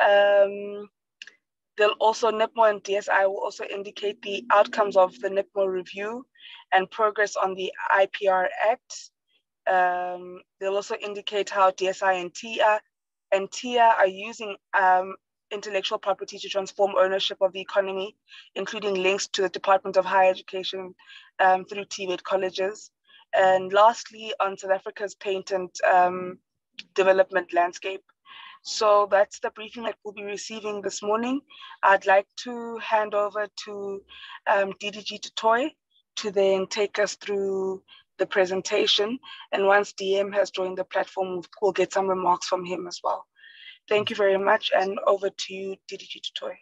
Um, they'll also, NIPMO and DSI will also indicate the outcomes of the NIPMO review and progress on the IPR Act. Um, they'll also indicate how DSI and TIA and TIA are using um, intellectual property to transform ownership of the economy, including links to the Department of Higher Education um, through TVET colleges. And lastly, on South Africa's patent um, development landscape. So that's the briefing that we'll be receiving this morning. I'd like to hand over to um, DDG Toy to then take us through the presentation. And once DM has joined the platform, we'll get some remarks from him as well. Thank you very much. And over to you, DDG Toy.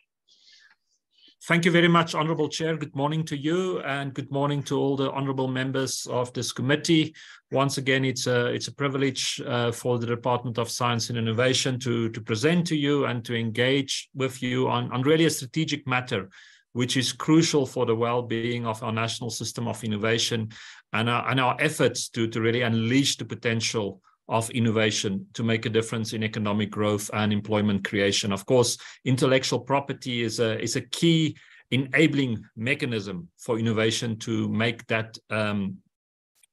Thank you very much, Honorable Chair. Good morning to you and good morning to all the honorable members of this committee. Once again, it's a, it's a privilege uh, for the Department of Science and Innovation to, to present to you and to engage with you on, on really a strategic matter, which is crucial for the well-being of our national system of innovation and our, and our efforts to, to really unleash the potential of innovation to make a difference in economic growth and employment creation. Of course, intellectual property is a, is a key enabling mechanism for innovation to make that um,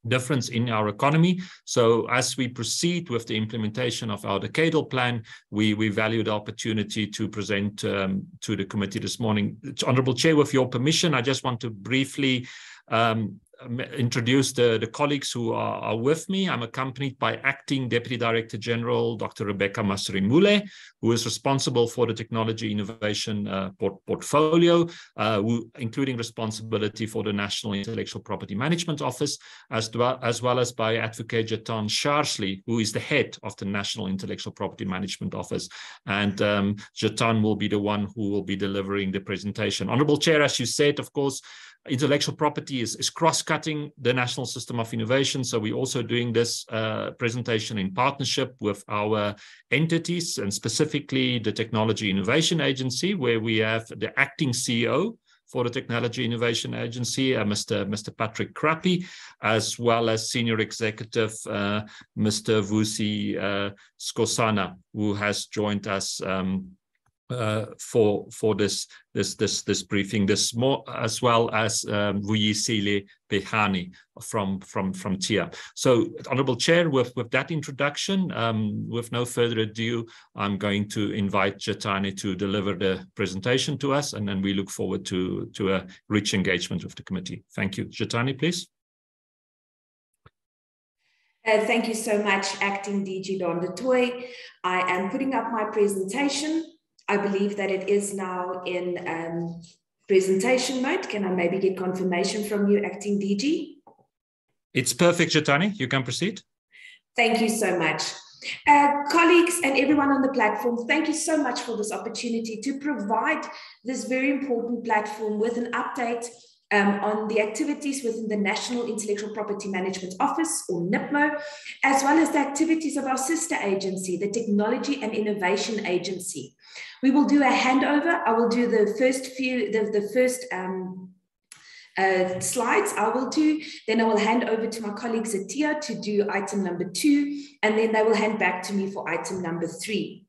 difference in our economy. So as we proceed with the implementation of our decadal plan, we, we value the opportunity to present um, to the committee this morning. Honorable Chair, with your permission, I just want to briefly um, introduce the, the colleagues who are, are, with me. I'm accompanied by Acting Deputy Director General Dr. Rebecca Maserumule, who is responsible for the technology innovation uh, port portfolio, uh, who, including responsibility for the National Intellectual Property Management Office, as well as, well as by Advocate Jetane Charsley, who is the head of the National Intellectual Property Management Office. And um, Jetane will be the one who will be delivering the presentation. Honorable Chair, as you said, of course, intellectual property is, is cross-cutting the national system of innovation. So we're also doing this uh, presentation in partnership with our entities and specifically the Technology Innovation Agency, where we have the acting CEO for the Technology Innovation Agency, uh, Mr. Mr. Patrick Krappie, as well as Senior Executive uh, Mr. Vusi uh, Skosana, who has joined us um, uh, for for this this this this briefing. This more as well as um, Behani from from from TIA. So, Honourable Chair, with with that introduction, um, with no further ado, I'm going to invite Jetane to deliver the presentation to us, and then we look forward to to a rich engagement with the committee. Thank you, Jetane, please. Uh, thank you so much, Acting DG Don Toy. I am putting up my presentation I believe that it is now in um, presentation mode. Can I maybe get confirmation from you, Acting DG? It's perfect, Jetane. You can proceed. Thank you so much. Uh, colleagues and everyone on the platform, thank you so much for this opportunity to provide this very important platform with an update um, on the activities within the National Intellectual Property Management Office, or NIPMO, as well as the activities of our sister agency, the Technology and Innovation Agency. We will do a handover. I will do the first few, the, the first um, uh, slides I will do. Then I will hand over to my colleagues at TIA to do item number two, and then they will hand back to me for item number three.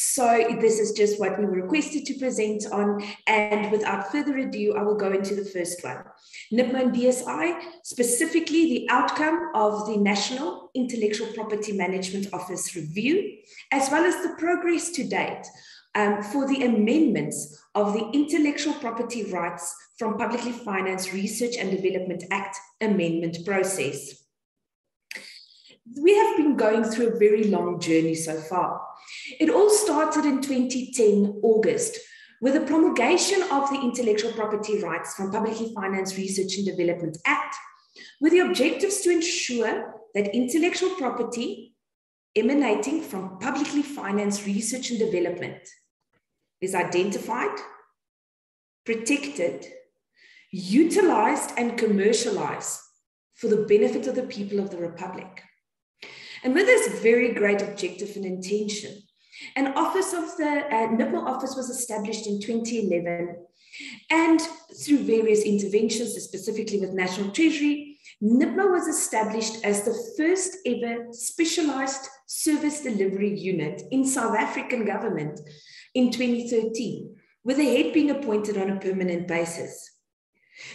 So this is just what we were requested to present on. And without further ado, I will go into the first one. NIPMO and DSI, specifically the outcome of the National Intellectual Property Management Office review, as well as the progress to date um, for the amendments of the Intellectual Property Rights from Publicly Financed Research and Development Act amendment process. We have been going through a very long journey so far. It all started in 2010, August, with the promulgation of the Intellectual Property Rights from Publicly Financed Research and Development Act, with the objectives to ensure that intellectual property emanating from publicly financed research and development is identified, protected, utilized, and commercialized for the benefit of the people of the Republic. And with this very great objective and intention, an office of the uh, office was established in 2011. And through various interventions, specifically with National Treasury, NIPMO was established as the first ever specialized service delivery unit in South African government in 2013, with a head being appointed on a permanent basis.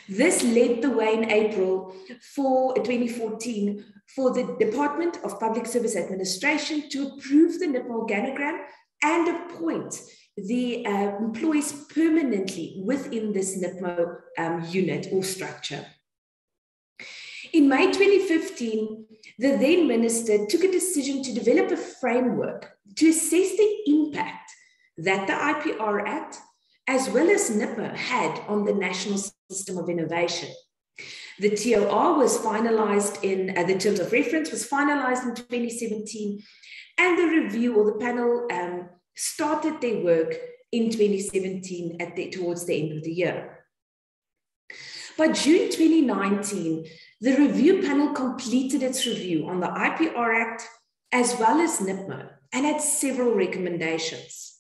This led the way in April for 2014 for the Department of Public Service Administration to approve the NIPMO organogram and appoint the uh, employees permanently within this NIPMO um, unit or structure. In May 2015, the then minister took a decision to develop a framework to assess the impact that the IPR Act, as well as NIPMO, had on the national system of innovation. The TOR was finalized in, uh, the terms of reference was finalized in 2017, and the review or the panel um, started their work in 2017 at the, towards the end of the year. By June 2019, the review panel completed its review on the IPR Act as well as NIPMO and had several recommendations.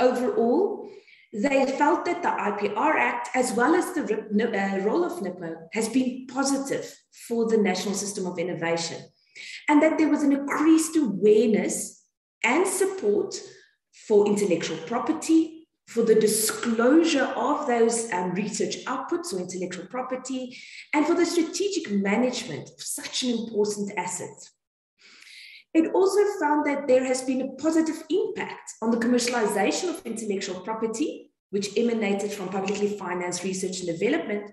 Overall, they felt that the IPR Act, as well as the uh, role of NIPMO, has been positive for the national system of innovation, and that there was an increased awareness and support for intellectual property, for the disclosure of those um, research outputs or intellectual property, and for the strategic management of such an important asset. It also found that there has been a positive impact on the commercialization of intellectual property, which emanated from publicly financed research and development.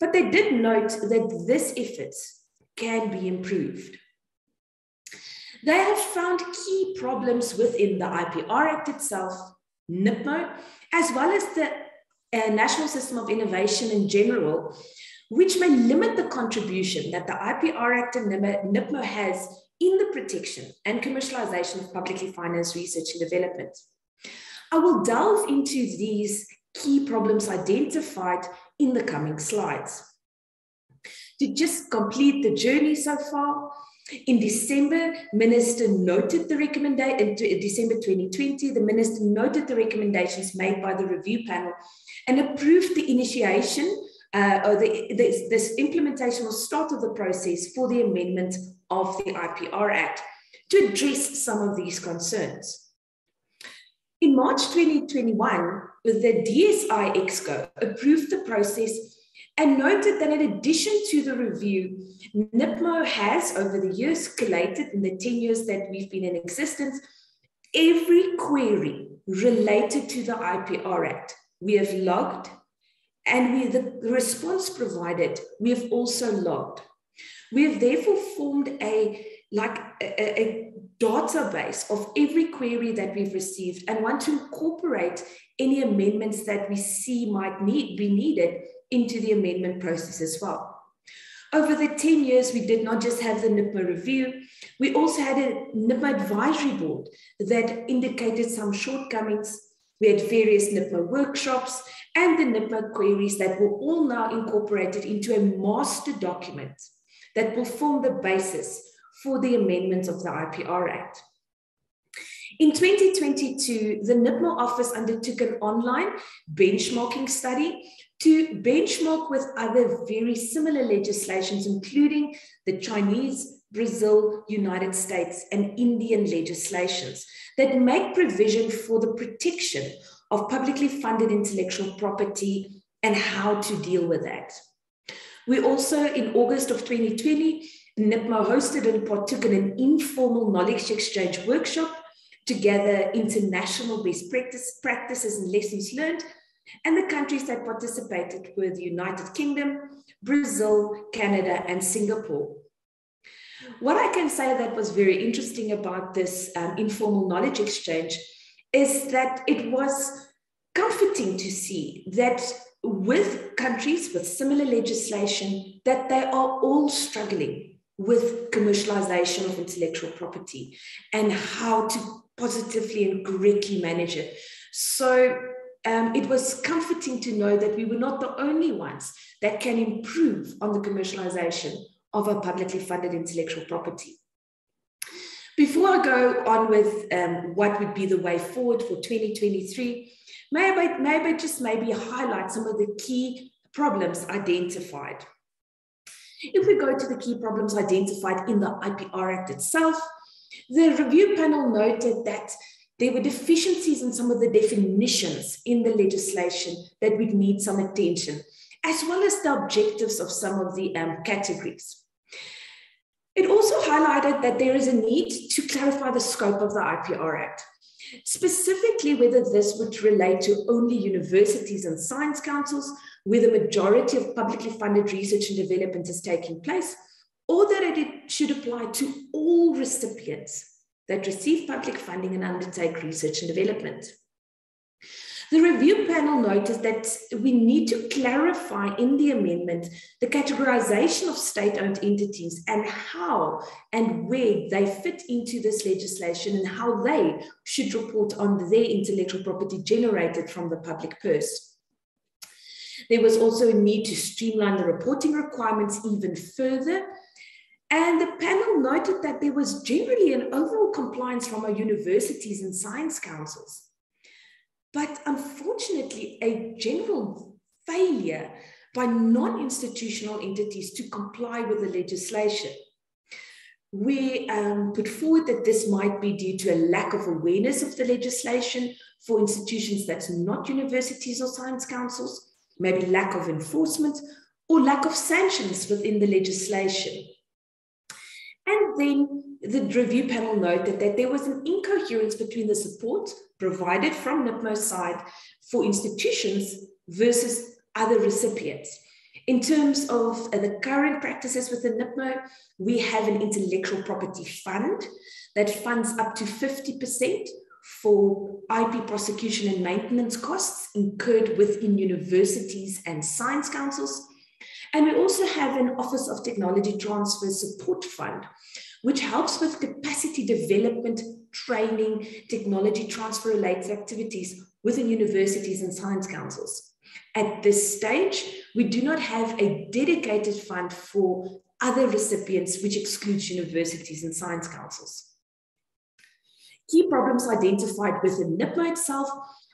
But they did note that this effort can be improved. They have found key problems within the IPR Act itself, NIPMO, as well as the uh, National System of Innovation in general, which may limit the contribution that the IPR Act and NIPMO has in the protection and commercialization of publicly financed research and development. I will delve into these key problems identified in the coming slides. To just complete the journey so far, in December, Minister noted the recommendation, in December 2020, the Minister noted the recommendations made by the review panel and approved the initiation uh, or the, this, this implementation or start of the process for the amendment of the IPR Act to address some of these concerns. In March 2021, the DSI EXCO approved the process and noted that in addition to the review, NIPMO has over the years collated in the 10 years that we've been in existence, every query related to the IPR Act we have logged and we, the response provided, we have also logged. We have therefore formed a like a, a, database of every query that we've received and want to incorporate any amendments that we see might need be needed into the amendment process as well. Over the 10 years, we did not just have the NIPMO review, we also had a NIPMO advisory board that indicated some shortcomings. We had various NIPMO workshops and the NIPMO queries that were all now incorporated into a master document that will form the basis for the amendments of the IPR Act. In 2022, the NIPMO office undertook an online benchmarking study to benchmark with other very similar legislations, including the Chinese, Brazil, United States, and Indian legislations that make provision for the protection of publicly funded intellectual property and how to deal with that. We also, in August of 2020, NIPMO hosted and partook in an informal knowledge exchange workshop to gather international best practice, practices and lessons learned and the countries that participated were the United Kingdom, Brazil, Canada, and Singapore. What I can say that was very interesting about this um, informal knowledge exchange is that it was comforting to see that with countries with similar legislation that they are all struggling with commercialization of intellectual property and how to positively and correctly manage it. So um, it was comforting to know that we were not the only ones that can improve on the commercialization of our publicly funded intellectual property. Before I go on with um, what would be the way forward for 2023, maybe, maybe just maybe highlight some of the key problems identified. If we go to the key problems identified in the IPR Act itself, the review panel noted that there were deficiencies in some of the definitions in the legislation that would need some attention, as well as the objectives of some of the um, categories. It also highlighted that there is a need to clarify the scope of the IPR Act, specifically whether this would relate to only universities and science councils, where the majority of publicly funded research and development is taking place, or that it should apply to all recipients that receive public funding and undertake research and development. The review panel noticed that we need to clarify in the amendment the categorization of state owned entities and how and where they fit into this legislation and how they should report on their intellectual property generated from the public purse. There was also a need to streamline the reporting requirements even further and the panel noted that there was generally an overall compliance from our universities and science councils. But unfortunately, a general failure by non institutional entities to comply with the legislation. We um, put forward that this might be due to a lack of awareness of the legislation for institutions that's not universities or science councils, maybe lack of enforcement, or lack of sanctions within the legislation. And then the review panel noted that there was an incoherence between the support provided from NIPMO's side for institutions versus other recipients. In terms of uh, the current practices within NIPMO, we have an intellectual property fund that funds up to 50% for IP prosecution and maintenance costs incurred within universities and science councils. And we also have an Office of Technology Transfer Support Fund, which helps with capacity development, training, technology transfer related activities within universities and science councils. At this stage, we do not have a dedicated fund for other recipients, which excludes universities and science councils. Key problems identified within NIPMO itself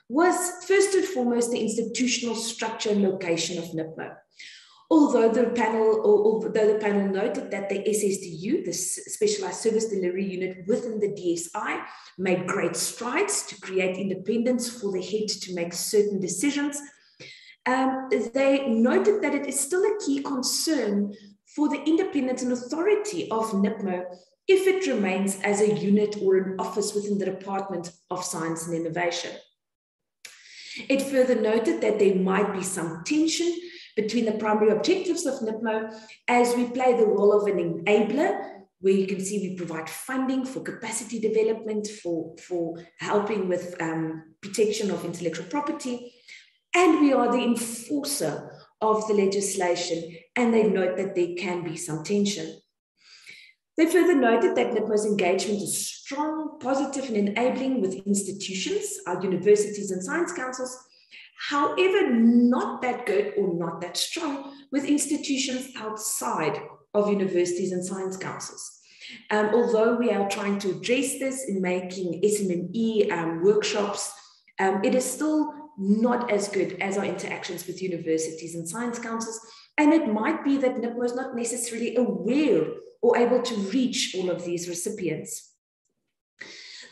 was first and foremost the institutional structure and location of NIPMO. Although the panel, although the panel noted that the SSDU, the Specialized Service Delivery Unit within the DSI, made great strides to create independence for the head to make certain decisions, um, they noted that it is still a key concern for the independence and authority of NIPMO if it remains as a unit or an office within the Department of Science and Innovation. It further noted that there might be some tension between the primary objectives of NIPMO as we play the role of an enabler, where you can see we provide funding for capacity development, for, for helping with um, protection of intellectual property, and we are the enforcer of the legislation, and they note that there can be some tension. They further noted that NIPMO's engagement is strong, positive, and enabling with institutions, our universities and science councils, However, not that good or not that strong with institutions outside of universities and science councils. Um, although we are trying to address this in making SMME um, workshops, um, it is still not as good as our interactions with universities and science councils. And it might be that NIPMO is not necessarily aware or able to reach all of these recipients.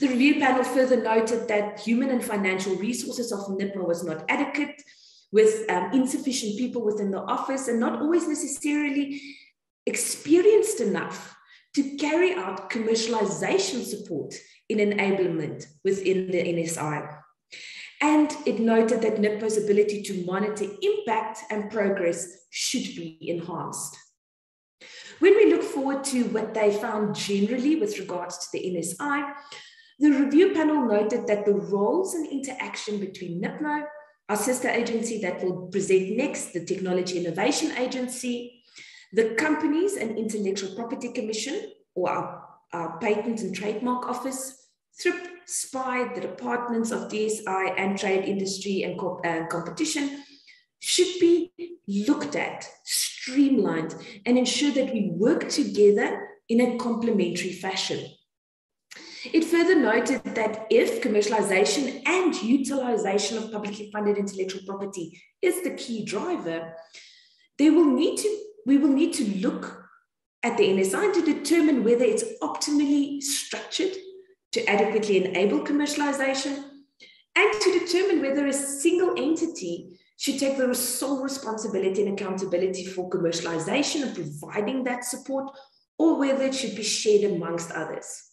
The review panel further noted that human and financial resources of NIPMO was not adequate, with um, insufficient people within the office and not always necessarily experienced enough to carry out commercialization support in enablement within the NSI. And it noted that NIPMO's ability to monitor impact and progress should be enhanced. When we look forward to what they found generally with regards to the NSI, the review panel noted that the roles and interaction between NIPMO, our sister agency that will present next, the Technology Innovation Agency, the Companies and Intellectual Property Commission, or our, our Patent and Trademark Office, THRIP, SPI, the Departments of DSI and Trade Industry and Co uh, Competition, should be looked at, streamlined, and ensure that we work together in a complementary fashion. It further noted that if commercialization and utilization of publicly funded intellectual property is the key driver, there will need to, we will need to look at the NSI to determine whether it's optimally structured to adequately enable commercialization, and to determine whether a single entity should take the sole responsibility and accountability for commercialization and providing that support, or whether it should be shared amongst others.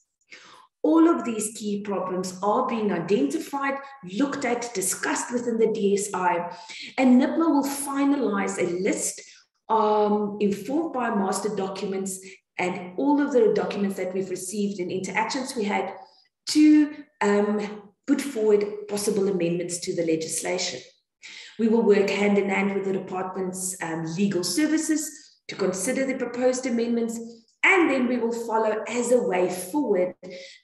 All of these key problems are being identified, looked at, discussed within the DSI, and NIPMO will finalize a list um, informed by master documents and all of the documents that we've received and interactions we had to um, put forward possible amendments to the legislation. We will work hand in hand with the department's um, legal services to consider the proposed amendments, and then we will follow as a way forward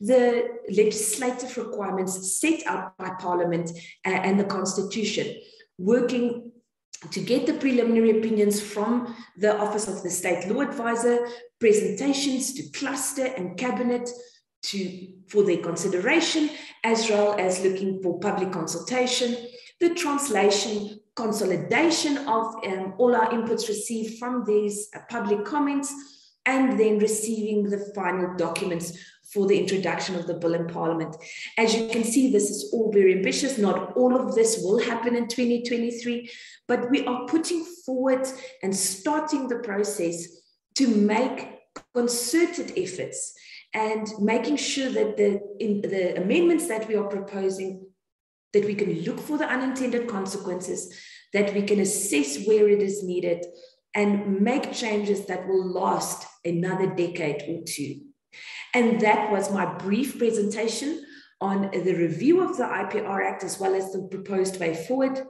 the legislative requirements set out by Parliament uh, and the Constitution, working to get the preliminary opinions from the Office of the State Law Advisor, presentations to cluster and cabinet to, for their consideration, as well as looking for public consultation, the translation, consolidation of um, all our inputs received from these uh, public comments, and then receiving the final documents for the introduction of the bill in Parliament. As you can see, this is all very ambitious. Not all of this will happen in 2023, but we are putting forward and starting the process to make concerted efforts and making sure that the, the amendments that we are proposing, that we can look for the unintended consequences, that we can assess where it is needed, and make changes that will last another decade or two. And that was my brief presentation on the review of the IPR Act as well as the proposed way forward.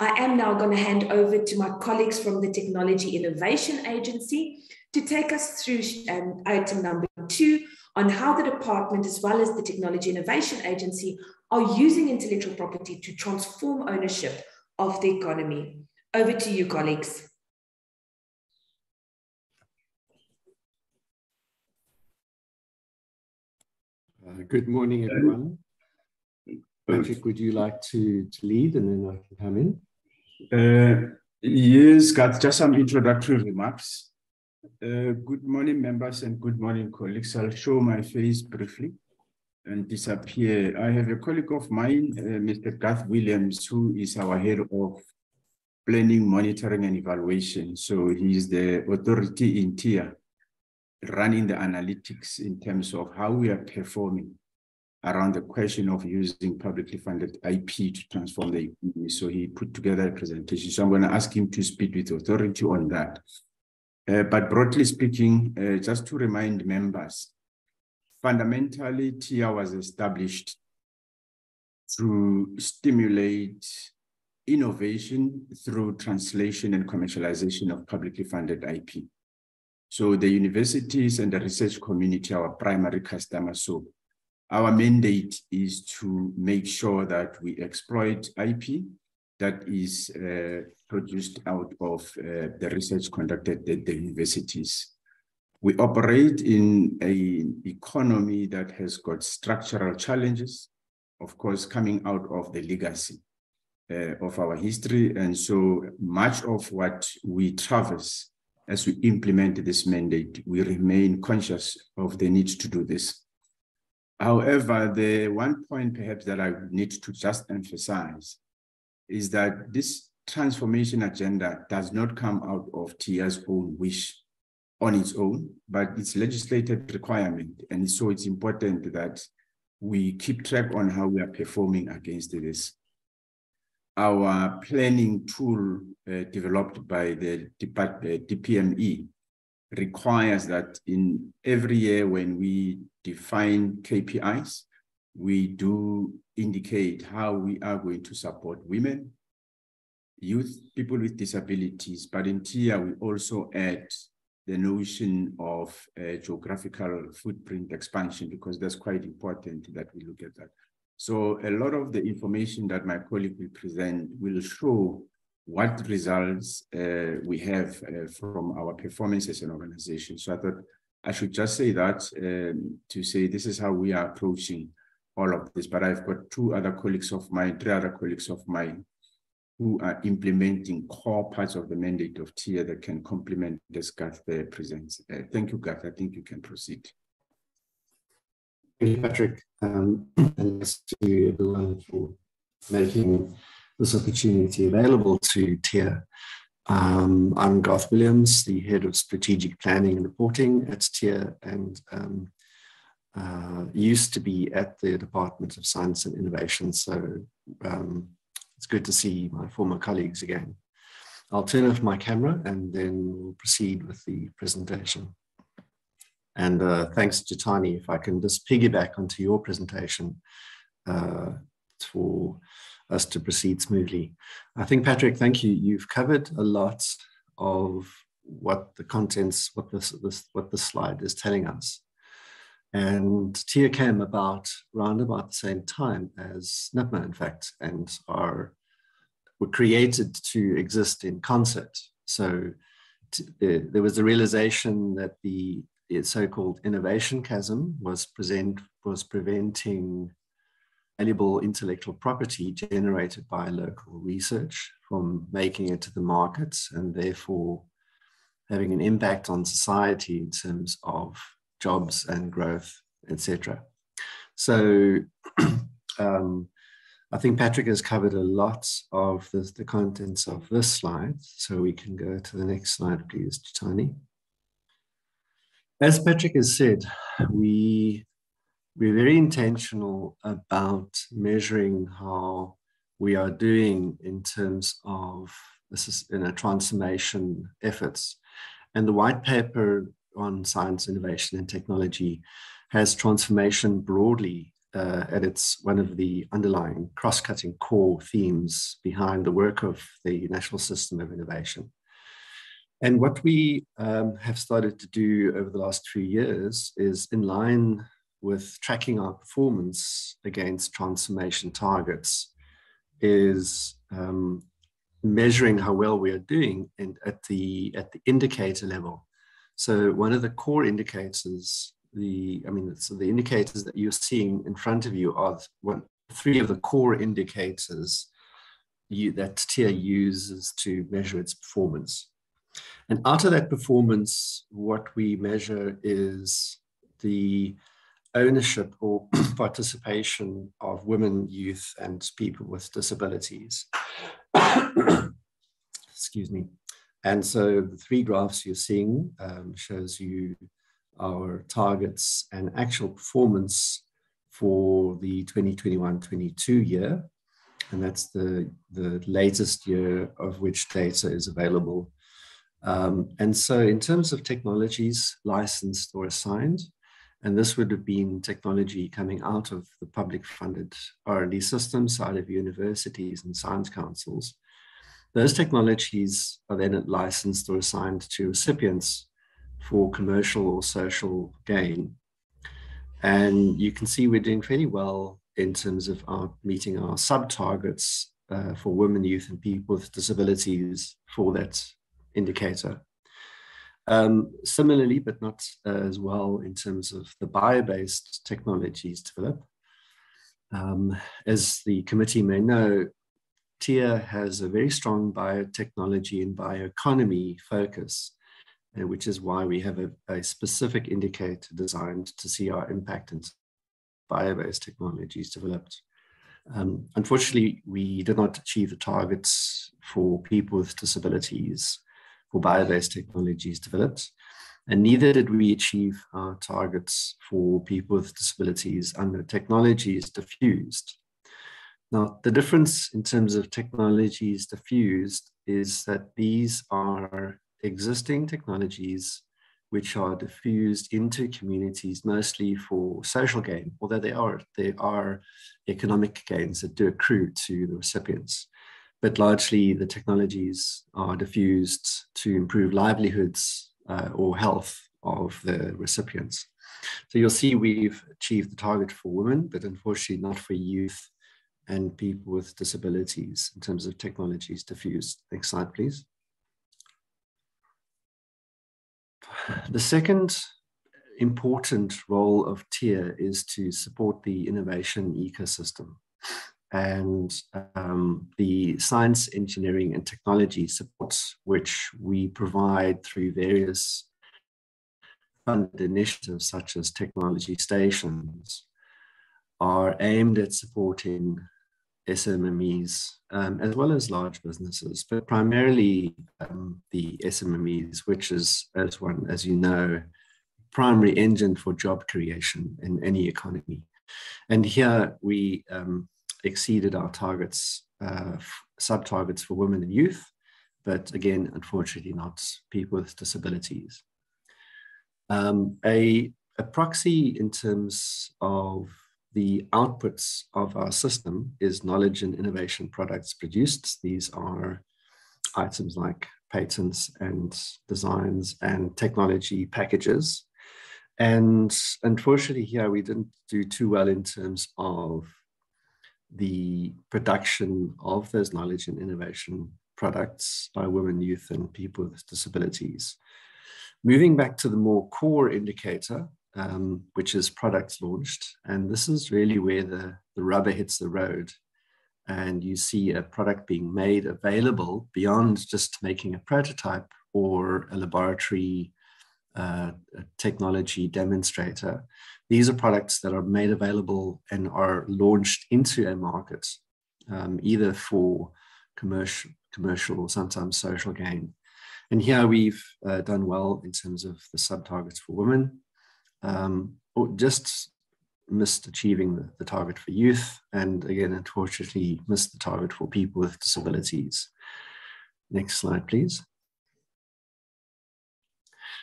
I am now going to hand over to my colleagues from the Technology Innovation Agency to take us through um, item number two on how the department as well as the Technology Innovation Agency are using intellectual property to transform ownership of the economy. Over to you, colleagues. Uh, good morning, everyone. Patrick, would you like to, to lead and then I can come in? Uh, yes, got just some introductory remarks. Uh, good morning, members, and good morning, colleagues. I'll show my face briefly and disappear. I have a colleague of mine, uh, Mr. Garth Williams, who is our head of planning, monitoring, and evaluation. So he's the authority in TIA running the analytics in terms of how we are performing around the question of using publicly funded IP to transform the economy. So he put together a presentation. So I'm going to ask him to speak with authority on that. Uh, but broadly speaking, uh, just to remind members, fundamentally, TIA was established to stimulate innovation through translation and commercialization of publicly funded IP. So the universities and the research community are our primary customers. So our mandate is to make sure that we exploit IP that is uh, produced out of uh, the research conducted at the universities. We operate in an economy that has got structural challenges, of course, coming out of the legacy uh, of our history. And so much of what we traverse as we implement this mandate, we remain conscious of the need to do this. However, the one point perhaps that I need to just emphasize is that this transformation agenda does not come out of TIA's own wish on its own, but it's legislated requirement. And so it's important that we keep track on how we are performing against this our planning tool uh, developed by the DPME uh, requires that in every year when we define KPIs, we do indicate how we are going to support women, youth, people with disabilities, but in TIA we also add the notion of geographical footprint expansion because that's quite important that we look at that. So a lot of the information that my colleague will present will show what results uh, we have uh, from our performance as an organization. So I thought I should just say that um, to say this is how we are approaching all of this. But I've got two other colleagues of mine, three other colleagues of mine who are implementing core parts of the mandate of TIA that can complement this Garth presents. Uh, thank you, Garth. I think you can proceed. You, Patrick, um, and thanks to everyone for making this opportunity available to TIA. Um, I'm Garth Williams, the head of strategic planning and reporting at TIA, and um, uh, used to be at the Department of Science and Innovation. So um, it's good to see my former colleagues again. I'll turn off my camera and then we'll proceed with the presentation. And uh, thanks to Tani, if I can just piggyback onto your presentation uh, for us to proceed smoothly. I think, Patrick, thank you. You've covered a lot of what the contents, what this, this what the slide is telling us. And TIA came about around about the same time as NIPMO, in fact, and are were created to exist in concert. So there was the realization that the so-called innovation chasm was present was preventing valuable intellectual property generated by local research from making it to the markets and therefore having an impact on society in terms of jobs and growth, etc. So um, I think Patrick has covered a lot of the, the, contents of this slide. So we can go to the next slide, please, Tony. As Patrick has said, we, we're very intentional about measuring how we are doing in terms of this is in a transformation efforts. And the white paper on science, innovation, and technology has transformation broadly uh, at its one of the underlying cross-cutting core themes behind the work of the National System of Innovation. And what we um, have started to do over the last few years is in line with tracking our performance against transformation targets is um, measuring how well we are doing in, at the at the indicator level. So one of the core indicators, the I mean, so the indicators that you're seeing in front of you are one, three of the core indicators you, that TIA uses to measure its performance. And out of that performance, what we measure is the ownership or participation of women, youth, and people with disabilities. Excuse me. And so the three graphs you're seeing um, shows you our targets and actual performance for the 2021-22 year. And that's the, the latest year of which data is available um, and so in terms of technologies licensed or assigned, and this would have been technology coming out of the public funded R&D systems, out of universities and science councils. Those technologies are then licensed or assigned to recipients for commercial or social gain. And you can see we're doing fairly well in terms of our meeting our sub targets uh, for women, youth, and people with disabilities for that indicator. Um, similarly, but not uh, as well in terms of the bio-based technologies developed. Um, as the committee may know, TIA has a very strong biotechnology and bioeconomy focus, uh, which is why we have a, a, specific indicator designed to see our impact in bio-based technologies developed. Um, unfortunately, we did not achieve the targets for people with disabilities for bio-based technologies developed. And neither did we achieve our targets for people with disabilities under technologies diffused. Now, the difference in terms of technologies diffused is that these are existing technologies which are diffused into communities mostly for social gain, although they are, they are economic gains that do accrue to the recipients but largely the technologies are diffused to improve livelihoods uh, or health of the recipients. So you'll see we've achieved the target for women, but unfortunately not for youth and people with disabilities in terms of technologies diffused. Next slide, please. The second important role of TIA is to support the innovation ecosystem and um, the science, engineering, and technology supports, which we provide through various funded initiatives such as technology stations are aimed at supporting SMMEs um, as well as large businesses, but primarily um, the SMMEs, which is, as one, as you know, primary engine for job creation in any economy. And here we um, exceeded our targets, uh, sub targets for women and youth, but again, unfortunately, not people with disabilities. Um, a, a proxy in terms of the outputs of our system is knowledge and innovation products produced. These are items like patents and designs and technology packages. And unfortunately, here we didn't do too well in terms of the production of those knowledge and innovation products by women, youth, and people with disabilities. Moving back to the more core indicator, um, which is products launched. And this is really where the, the rubber hits the road. And you see a product being made available beyond just making a prototype or a laboratory uh, technology demonstrator. These are products that are made available and are launched into a market, um, either for commercial, commercial or sometimes social gain. And here we've uh, done well in terms of the sub targets for women, um, just missed achieving the, the, target for youth, and again, unfortunately, missed the target for people with disabilities. Next slide, please.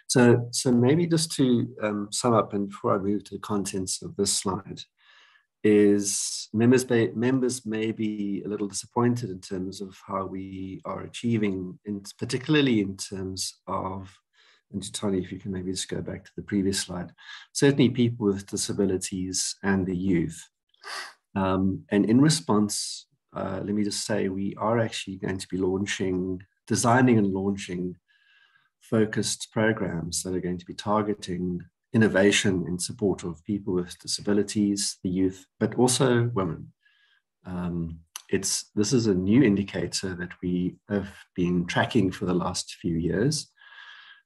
So, so maybe just to um, sum up, and before I move to the contents of this slide, is members may, members may be a little disappointed in terms of how we are achieving, in, particularly in terms of and Tony, if you can maybe just go back to the previous slide, certainly people with disabilities and the youth. Um, and in response, uh, let me just say we are actually going to be launching, designing and launching focused programs that are going to be targeting innovation in support of people with disabilities, the youth, but also women. Um, it's this is a new indicator that we have been tracking for the last few years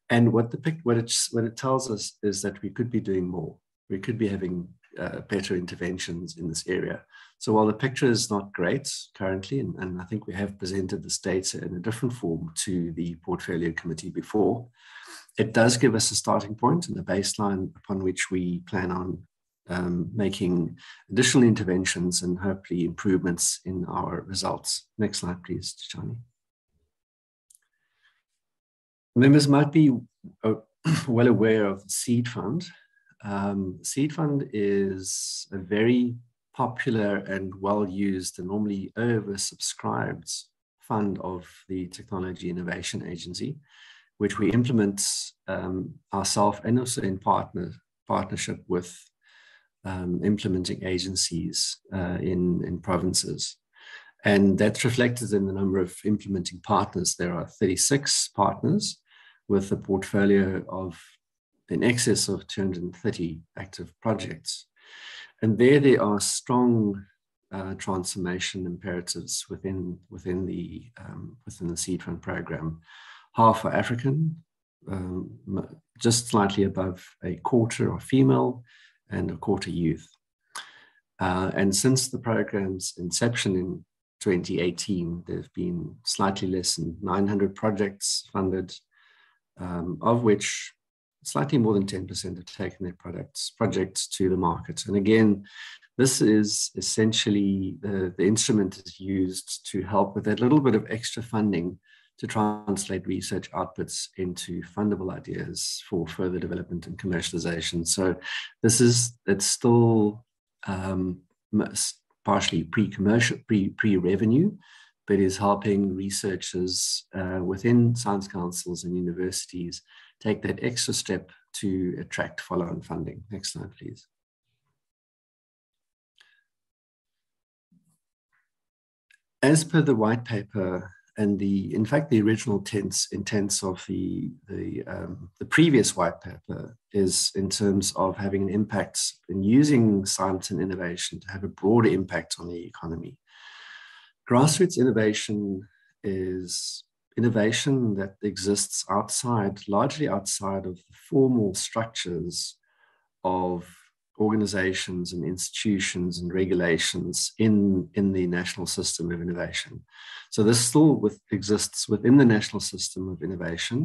and what the what it what it tells us is that we could be doing more. We could be having uh, better interventions in this area. So while the picture is not great currently, and, and I think we have presented this data in a different form to the portfolio committee before, it does give us a starting point and a baseline upon which we plan on um, making additional interventions and hopefully improvements in our results. Next slide, please, Johnny. Members might be uh, well aware of the Seed Fund. Um, Seed Fund is a very popular and well used and normally oversubscribed fund of the Technology Innovation Agency, which we implement um, ourselves and also in partner, partnership with um, implementing agencies uh, in, in provinces. And that's reflected in the number of implementing partners. There are 36 partners with a portfolio of in excess of 230 active projects. And there, there are strong uh, transformation imperatives within within the um, within the seed fund program. Half are African, um, just slightly above a quarter are female, and a quarter youth. Uh, and since the program's inception in 2018, there have been slightly less than 900 projects funded, um, of which slightly more than 10% have taken their products projects to the market. And again, this is essentially the, the instrument is used to help with that little bit of extra funding to translate research outputs into fundable ideas for further development and commercialization. So this is, it's still um, partially pre-commercial, pre, pre-revenue, but is helping researchers uh, within science councils and universities take that extra step to attract follow-on funding. Next slide, please. As per the white paper and the, in fact, the original tense, intents of the, the, um, the previous white paper is in terms of having an impact and using science and innovation to have a broader impact on the economy grassroots innovation is innovation that exists outside, largely outside of the formal structures of organizations and institutions and regulations in, in the national system of innovation. So this still with, exists within the national system of innovation,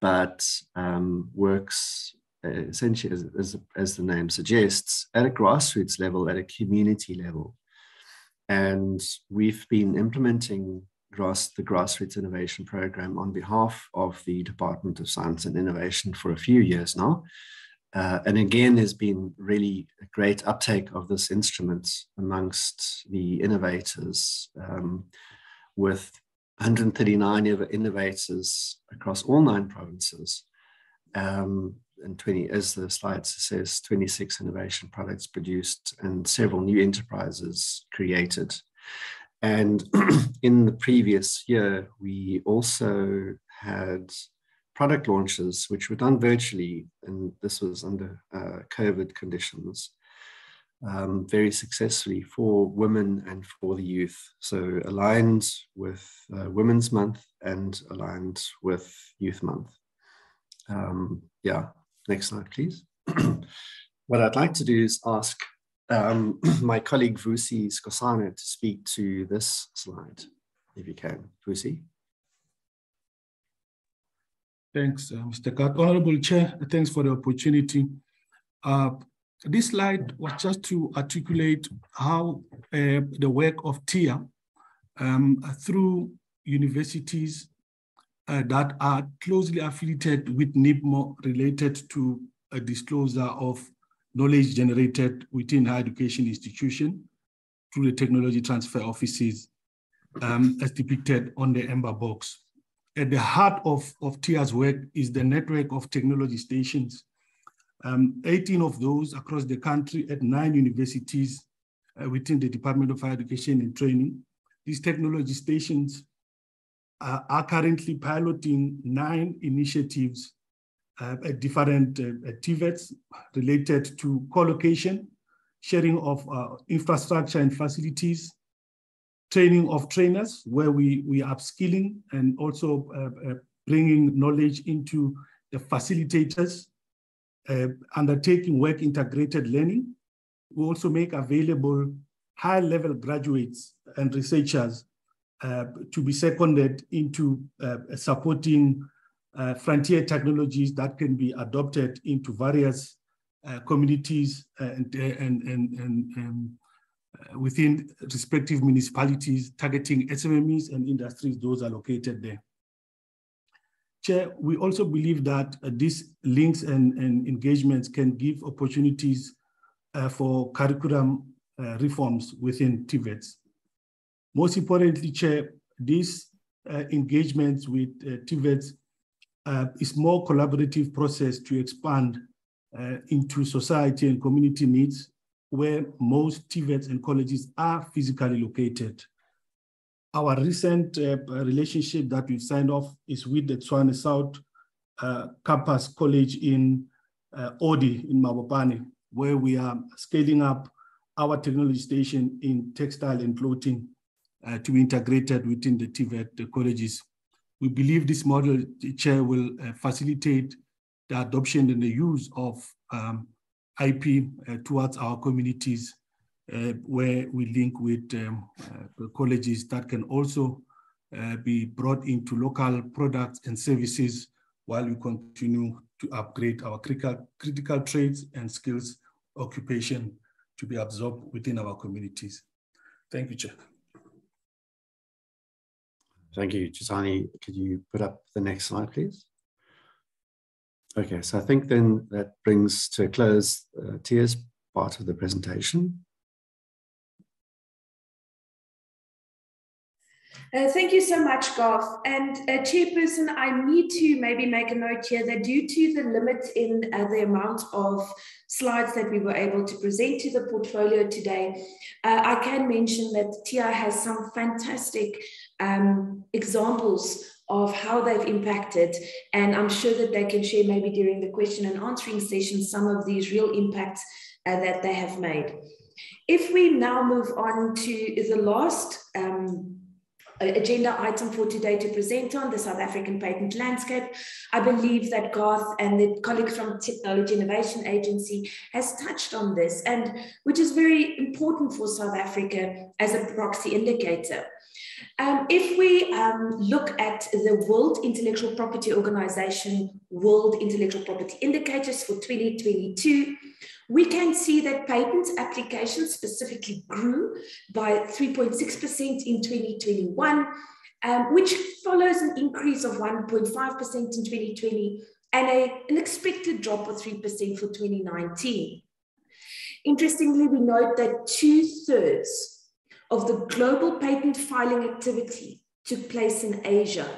but um, works uh, essentially, as, as, as the name suggests, at a grassroots level, at a community level. And we've been implementing grass, the Grassroots Innovation Program on behalf of the Department of Science and Innovation for a few years now. Uh, and again, there's been really a great uptake of this instrument amongst the innovators, um, with 139 innovators across all nine provinces. Um, and 20, as the slide says, 26 innovation products produced and several new enterprises created. And in the previous year, we also had product launches, which were done virtually, and this was under uh, COVID conditions, um, very successfully for women and for the youth. So aligned with uh, Women's Month and aligned with Youth Month. Um, yeah, next slide, please. what I'd like to do is ask um, my colleague Vusi Skosana to speak to this slide, if you can. Vusi. Thanks, uh, Mr. Kat. Honorable Chair, thanks for the opportunity. Uh, this slide was just to articulate how uh, the work of TIA um, through universities uh, that are closely affiliated with NIPMO related to a disclosure of knowledge generated within higher education institution through the technology transfer offices um, as depicted on the Amber box at the heart of, of TIA's work is the network of technology stations. Um, 18 of those across the country at nine universities uh, within the Department of Higher Education and Training. These technology stations uh, are currently piloting nine initiatives uh, different uh, TVETs related to co-location, sharing of uh, infrastructure and facilities, training of trainers where we, we are upskilling and also uh, uh, bringing knowledge into the facilitators, undertaking work integrated learning. We also make available high level graduates and researchers uh, to be seconded into uh, supporting uh, frontier technologies that can be adopted into various communities and, and, and, and, and uh, within respective municipalities targeting SMEs and industries, those are located there. Chair, we also believe that uh, these links and, and, engagements can give opportunities uh, for curriculum uh, reforms within TVETs. Most importantly, Chair, these uh, engagements with uh, TVETs is more collaborative process to expand into society and community needs where most TVETs and colleges are physically located. Our recent uh, relationship that we've signed off is with the Tshwane South uh, Campus College in uh, Odi in Mabopane, where we are scaling up our technology station in textile and clothing uh, to be integrated within the TVET colleges. We believe this model, Chair, will uh, facilitate the adoption and the use of um, IP uh, towards our communities uh, where we link with um, colleges that can also be brought into local products and services while we continue to upgrade our critical, critical trades and skills occupation to be absorbed within our communities. Thank you, Chair. Thank you, Chisani. Could you put up the next slide, please? Okay, so I think then that brings to a close uh, TIA's part of the presentation. Uh, thank you so much, Garth. And uh, Chairperson, I need to maybe make a note here that due to the limit in uh, the amount of slides that we were able to present to the portfolio today, uh, I can mention that TIA has some fantastic um, examples of how they've impacted. And I'm sure that they can share maybe during the question and answering session some of these real impacts uh, that they have made. If we now move on to the last um, agenda item for today to present on the South African patent landscape. I believe that Garth and the colleagues from Technology Innovation Agency has touched on this and which is very important for South Africa as a proxy indicator. Um, if we um, look at the World Intellectual Property Organization World Intellectual Property Indicators for 2022, we can see that patent applications specifically grew by 3.6% in 2021, um, which follows an increase of 1.5% in 2020 and a, an expected drop of 3% for 2019. Interestingly, we note that two thirds of the global patent filing activity took place in Asia,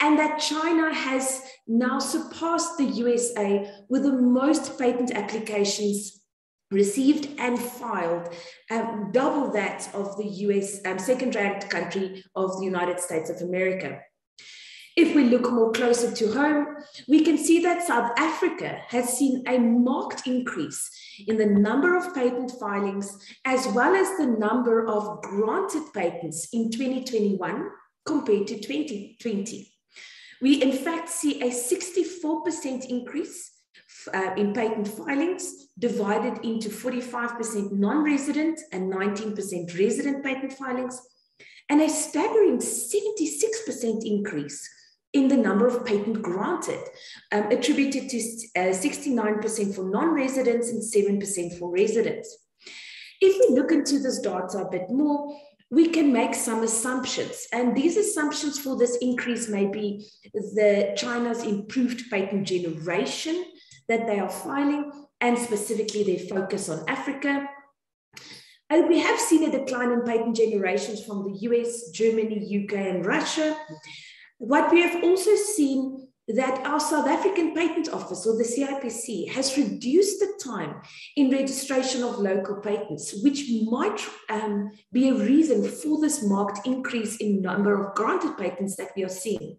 and that China has now surpassed the USA with the most patent applications received and filed, um, double that of the US um, second ranked country of the United States of America. If we look more closer to home, we can see that South Africa has seen a marked increase in the number of patent filings as well as the number of granted patents in 2021 compared to 2020. We in fact see a 64% increase uh, in patent filings divided into 45% non-resident and 19% resident patent filings and a staggering 76% increase in the number of patent granted, um, attributed to 69% uh, for non-residents and 7% for residents. If we look into this data a bit more, we can make some assumptions. And these assumptions for this increase may be the China's improved patent generation that they are filing, and specifically their focus on Africa. And we have seen a decline in patent generations from the US, Germany, UK, and Russia. What we have also seen that our South African Patent Office, or the CIPC, has reduced the time in registration of local patents, which might um, be a reason for this marked increase in number of granted patents that we are seeing.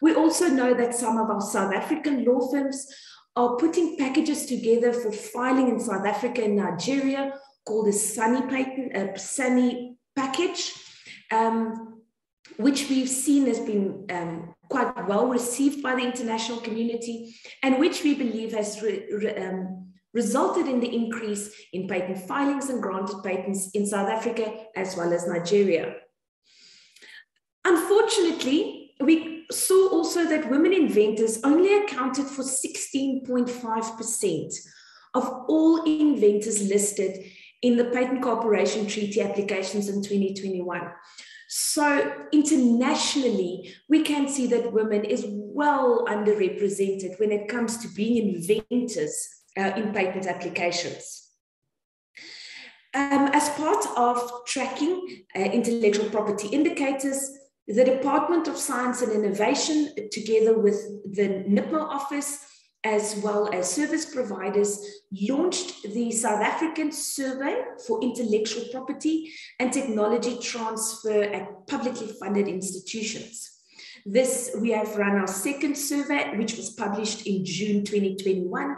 We also know that some of our South African law firms are putting packages together for filing in South Africa and Nigeria called a Sunny patent, a Sunny package, um, which we've seen has been um, quite well received by the international community and which we believe has re, re, um, resulted in the increase in patent filings and granted patents in South Africa as well as Nigeria. Unfortunately, we saw also that women inventors only accounted for 16.5% of all inventors listed in the Patent Cooperation Treaty applications in 2021. So internationally, we can see that women is well underrepresented when it comes to being inventors uh, in patent applications. Um, as part of tracking uh, intellectual property indicators, the Department of Science and Innovation, together with the NIPMO office, as well as service providers, launched the South African Survey for Intellectual Property and Technology Transfer at publicly funded institutions. This, we have run our second survey, which was published in June 2021.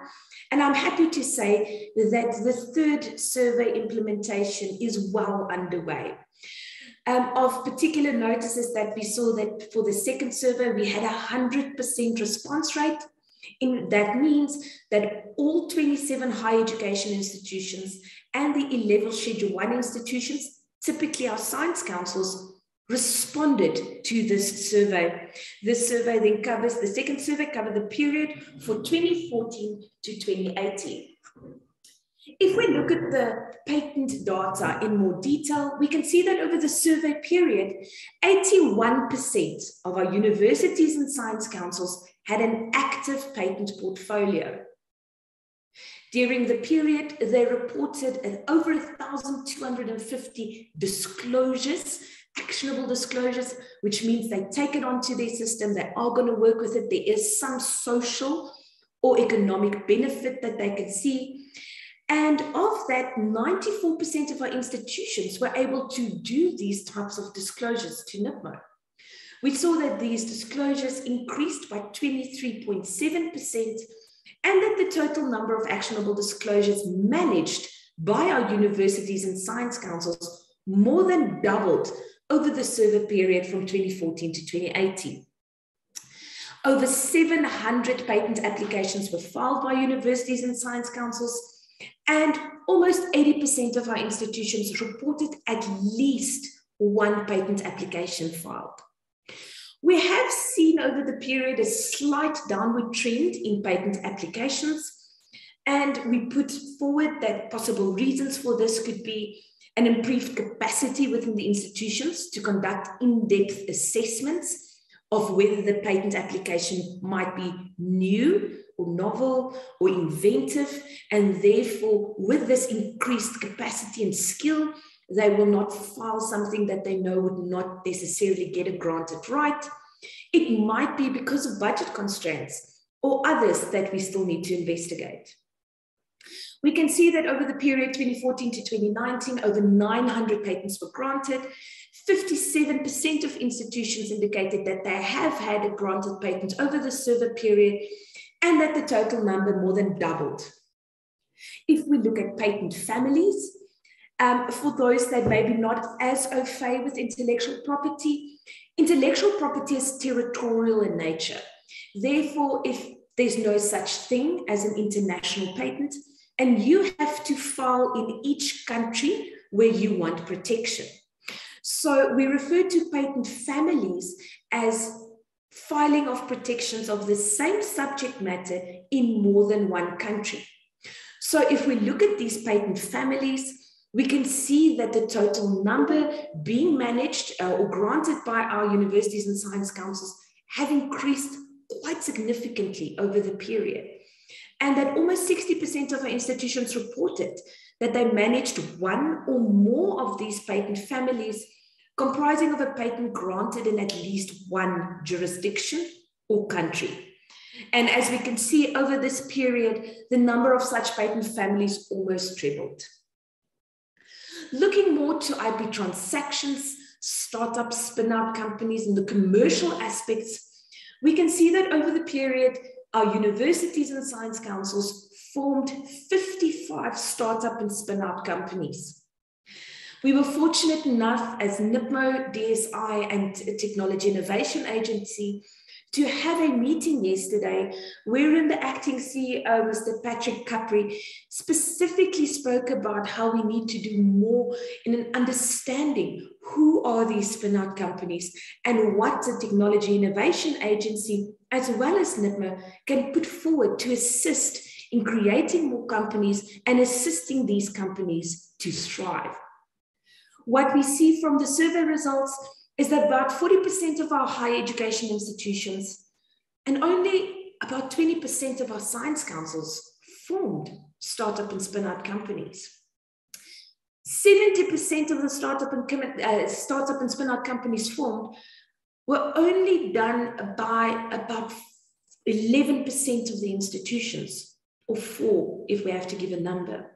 And I'm happy to say that the third survey implementation is well underway. Um, of particular notices that we saw that for the second survey, we had a 100% response rate in, that means that all 27 higher education institutions and the 11 Schedule 1 institutions, typically our science councils, responded to this survey. This survey then covers, the second survey covered the period for 2014 to 2018. If we look at the patent data in more detail, we can see that over the survey period, 81% of our universities and science councils had an active patent portfolio. During the period, they reported over 1,250 disclosures, actionable disclosures, which means they take it onto their system, they are going to work with it. There is some social or economic benefit that they can see. And of that, 94% of our institutions were able to do these types of disclosures to NIPMO. We saw that these disclosures increased by 23.7% and that the total number of actionable disclosures managed by our universities and science councils more than doubled over the survey period from 2014 to 2018. Over 700 patent applications were filed by universities and science councils, and almost 80% of our institutions reported at least one patent application filed. We have seen over the period a slight downward trend in patent applications, and we put forward that possible reasons for this could be an improved capacity within the institutions to conduct in-depth assessments of whether the patent application might be new or novel or inventive. And therefore, with this increased capacity and skill, they will not file something that they know would not necessarily get a granted right. It might be because of budget constraints or others that we still need to investigate. We can see that over the period 2014 to 2019, over 900 patents were granted. 57% of institutions indicated that they have had a granted patent over the survey period and that the total number more than doubled. If we look at patent families, um, for those that may be not as au fait with intellectual property, intellectual property is territorial in nature. Therefore, if there's no such thing as an international patent, and you have to file in each country where you want protection. So we refer to patent families as filing of protections of the same subject matter in more than one country. So if we look at these patent families, we can see that the total number being managed uh, or granted by our universities and science councils have increased quite significantly over the period and that almost 60% of our institutions reported that they managed one or more of these patent families comprising of a patent granted in at least one jurisdiction or country. And as we can see over this period, the number of such patent families almost tripled. Looking more to IP transactions, startup spin-out companies, and the commercial aspects, we can see that over the period, our universities and science councils formed 55 startup and spin-out companies. We were fortunate enough as NIPMO, DSI, and Technology Innovation Agency to have a meeting yesterday wherein the acting CEO, Mr. Patrick Krappie, specifically spoke about how we need to do more in an understanding who are these spin-out companies and what the Technology Innovation Agency, as well as NIPMO, can put forward to assist in creating more companies and assisting these companies to thrive. What we see from the survey results is that about 40% of our higher education institutions and only about 20% of our science councils formed startup and spin-out companies. 70% of the startup and, uh, startup and spin-out companies formed were only done by about 11% of the institutions, or four if we have to give a number.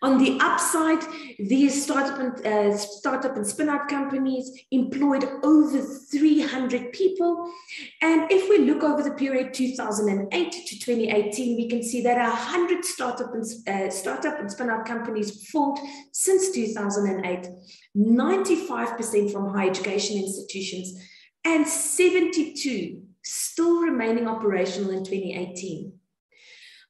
On the upside, these startup and, uh, startup and spin-out companies employed over 300 people. And if we look over the period 2008 to 2018, we can see that 100 startup and, uh, startup and spin-out companies formed since 2008, 95% from higher education institutions, and 72 still remaining operational in 2018.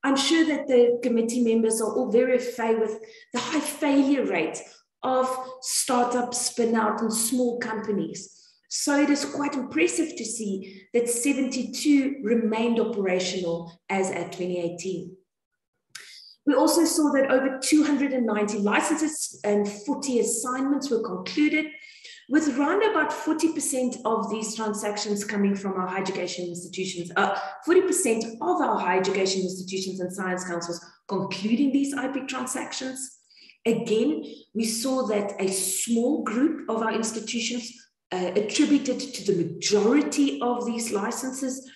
I'm sure that the committee members are all very familiar with the high failure rate of startups, spin out, and small companies. So it is quite impressive to see that 72 remained operational as at 2018. We also saw that over 290 licenses and 40 assignments were concluded, with around about 40% of these transactions coming from our higher education institutions, uh, 40% of our higher education institutions and science councils concluding these IP transactions. Again, we saw that a small group of our institutions uh, attributed to the majority of these licenses.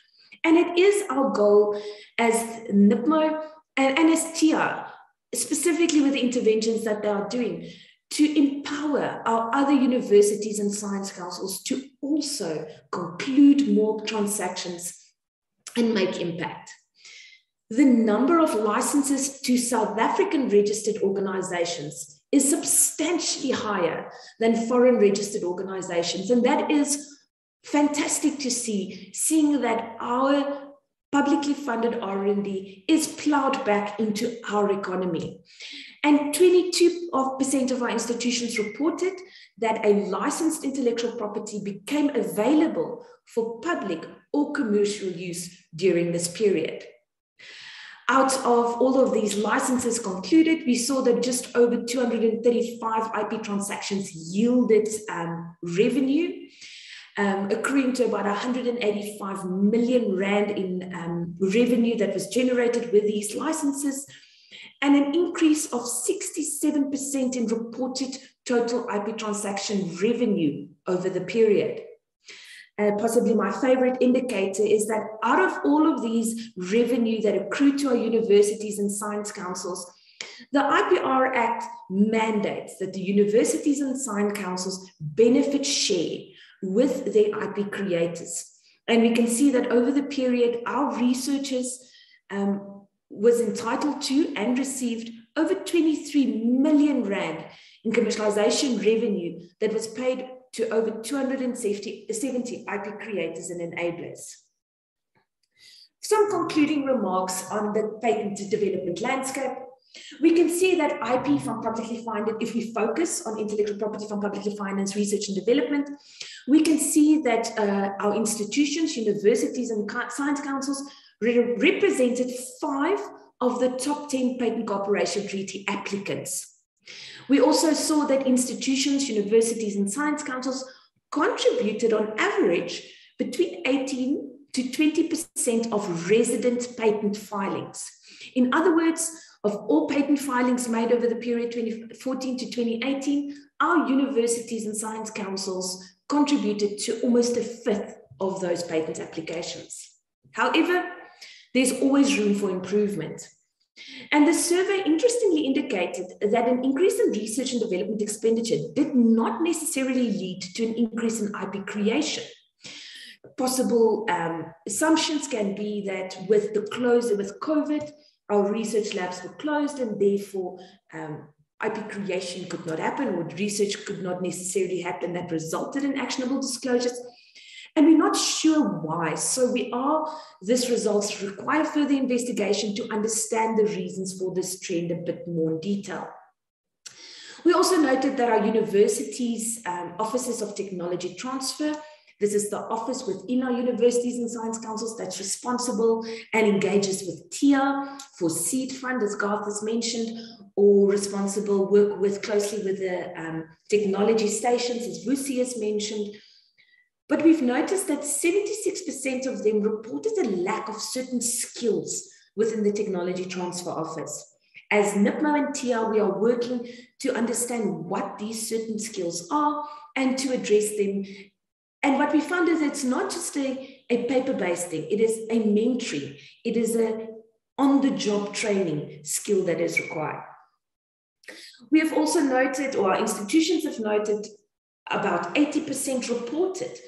And it is our goal as NIPMO and, and as TIA, specifically with the interventions that they are doing, to empower our other universities and science councils to also conclude more transactions and make impact. The number of licenses to South African registered organizations is substantially higher than foreign registered organizations. And that is fantastic to see, seeing that our publicly funded R&D is plowed back into our economy. And 22% of our institutions reported that a licensed intellectual property became available for public or commercial use during this period. Out of all of these licenses concluded, we saw that just over 235 IP transactions yielded um, revenue, um, accruing to about 185 million Rand in um, revenue that was generated with these licenses, and an increase of 67% in reported total IP transaction revenue over the period. Uh, possibly my favorite indicator is that out of all of these revenue that accrue to our universities and science councils, the IPR Act mandates that the universities and science councils benefit share with their IP creators. And we can see that over the period, our researchers um, was entitled to and received over 23 million Rand in commercialization revenue that was paid to over 270 IP creators and enablers. Some concluding remarks on the patent development landscape. We can see that IP from publicly funded, if we focus on intellectual property from publicly financed research and development, we can see that uh, our institutions, universities, and science councils re represented five of the top 10 patent cooperation treaty applicants. We also saw that institutions, universities, and science councils contributed on average between 18 to 20% of resident patent filings. In other words, of all patent filings made over the period 2014 to 2018, our universities and science councils contributed to almost a fifth of those patent applications. However, there's always room for improvement. And the survey interestingly indicated that an increase in research and development expenditure did not necessarily lead to an increase in IP creation. Possible um, assumptions can be that with the closure with COVID, our research labs were closed and therefore um, IP creation could not happen or research could not necessarily happen that resulted in actionable disclosures. And we're not sure why. So we are, this results require further investigation to understand the reasons for this trend a bit more in detail. We also noted that our universities' um, offices of technology transfer this is the office within our universities and science councils that's responsible and engages with TIA for seed fund, as Garth has mentioned, or responsible work with closely with the um, technology stations, as Lucy has mentioned, but we've noticed that 76% of them reported a lack of certain skills within the technology transfer office. As NIPMO and TIA, we are working to understand what these certain skills are and to address them. And what we found is it's not just a, a paper-based thing, it is a mentoring, it is a on-the-job training skill that is required. We have also noted, or our institutions have noted, about 80% reported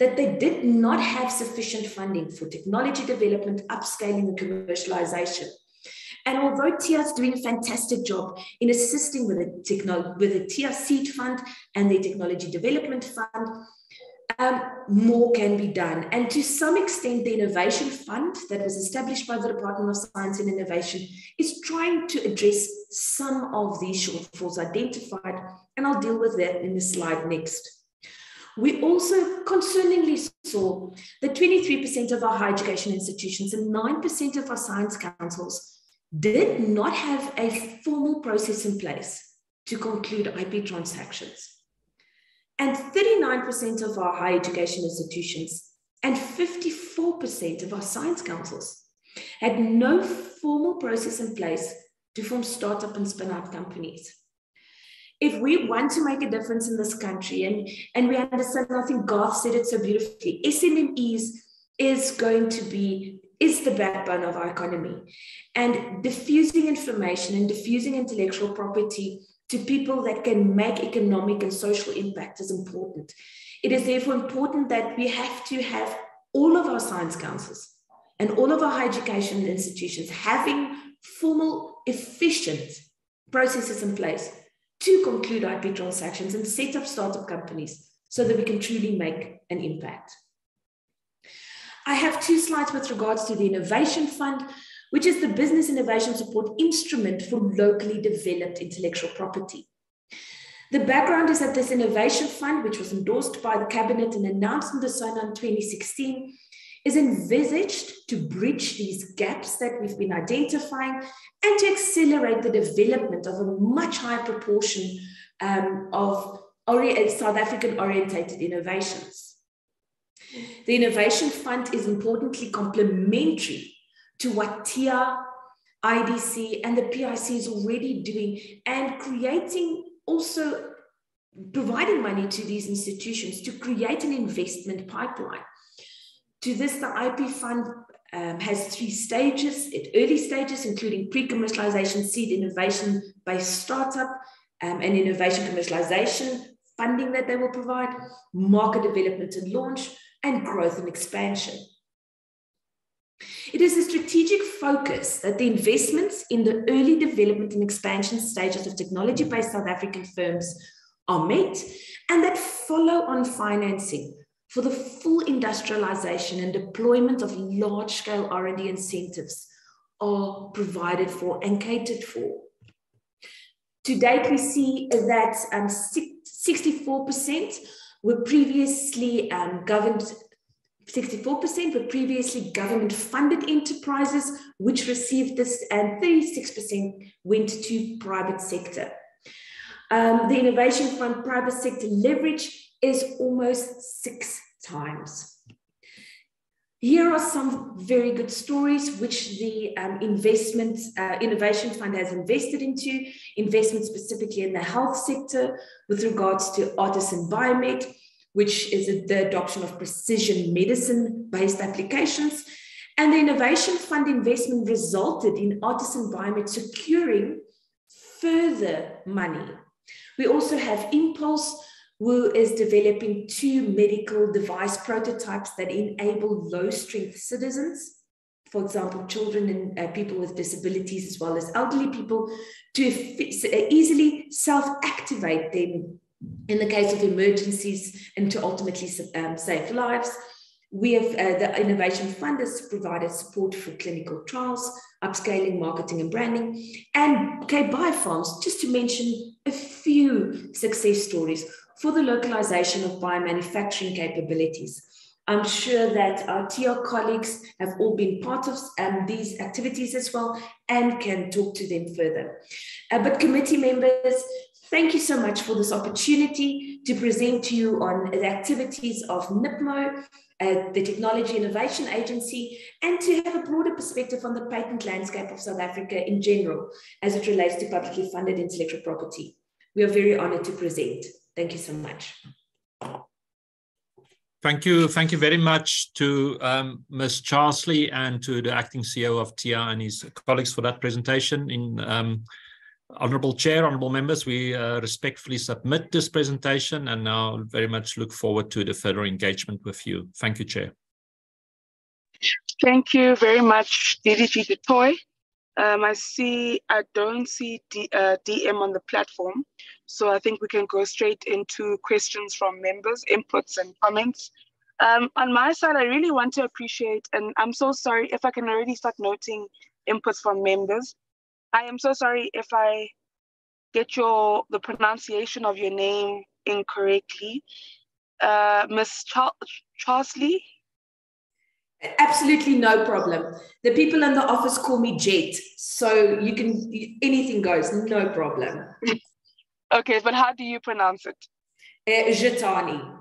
that they did not have sufficient funding for technology development, upscaling, and commercialization. And although TIA is doing a fantastic job in assisting with the, techno- with the TIA Seed Fund and the Technology Development Fund, um, more can be done. And to some extent, the Innovation Fund that was established by the Department of Science and Innovation is trying to address some of these shortfalls identified. And I'll deal with that in the slide next. We also concerningly saw that 23% of our higher education institutions and 9% of our science councils did not have a formal process in place to conclude IP transactions. And 39% of our higher education institutions and 54% of our science councils had no formal process in place to form startup and spin out companies if we want to make a difference in this country, and, and we understand, I think Garth said it so beautifully, SMMEs is going to be, is the backbone of our economy. And diffusing information and diffusing intellectual property to people that can make economic and social impact is important. It is therefore important that we have to have all of our science councils and all of our higher education institutions having formal, efficient processes in place to conclude IP transactions and set up startup companies so that we can truly make an impact. I have two slides with regards to the Innovation Fund, which is the business innovation support instrument for locally developed intellectual property. The background is that this innovation fund, which was endorsed by the cabinet and announced in the SONA in 2016, is envisaged to bridge these gaps that we've been identifying and to accelerate the development of a much higher proportion um, of South African orientated innovations. The Innovation Fund is importantly complementary to what TIA, IDC, and the PIC is already doing and creating also providing money to these institutions to create an investment pipeline. To this, the IP fund um, has three stages at early stages, including pre commercialization, seed innovation based startup, um, and innovation commercialization funding that they will provide, market development and launch, and growth and expansion. It is a strategic focus that the investments in the early development and expansion stages of technology based South African firms are met and that follow on financing for the full industrialization and deployment of large scale R&D incentives are provided for and catered for. To date, we see that um, 64% were previously um, governed 64% were previously government funded enterprises, which received this, and 36% went to private sector. Um, the Innovation Fund private sector leverage is almost six times. Here are some very good stories which the um, investment uh, innovation fund has invested into, investment specifically in the health sector with regards to Artisan Biomed, which is the adoption of precision medicine based applications. And the Innovation Fund investment resulted in Artisan Biomed securing further money. We also have Impulse, who is developing two medical device prototypes that enable low strength citizens, for example, children and uh, people with disabilities, as well as elderly people, to easily self activate them in the case of emergencies and to ultimately um, save lives. We have uh, the Innovation Fund has provided support for clinical trials, upscaling, marketing, and branding, and K Biofarms, just to mention a few success stories for the localization of biomanufacturing capabilities. I'm sure that our TR colleagues have all been part of um, these activities as well and can talk to them further. Uh, but committee members, Thank you so much for this opportunity to present to you on the activities of NIPMO, uh, the Technology Innovation Agency, and to have a broader perspective on the patent landscape of South Africa in general as it relates to publicly funded intellectual property. We are very honored to present. Thank you so much. Thank you. Thank you very much to um, Ms. Charsley and to the acting CEO of TIA and his colleagues for that presentation. In um, Honorable Chair, honorable members, we uh, respectfully submit this presentation and now very much look forward to the further engagement with you. Thank you, Chair. Thank you very much, DDG du Toit. Um, I see, I don't see D, uh, DM on the platform. So I think we can go straight into questions from members, inputs and comments. Um, on my side, I really want to appreciate, and I'm so sorry if I can already start noting inputs from members. I am so sorry if I get your the pronunciation of your name incorrectly. Uh, Miss Charsley? Absolutely no problem. The people in the office call me Jet, so you can anything goes, no problem. okay, but how do you pronounce it? Uh, Jetane.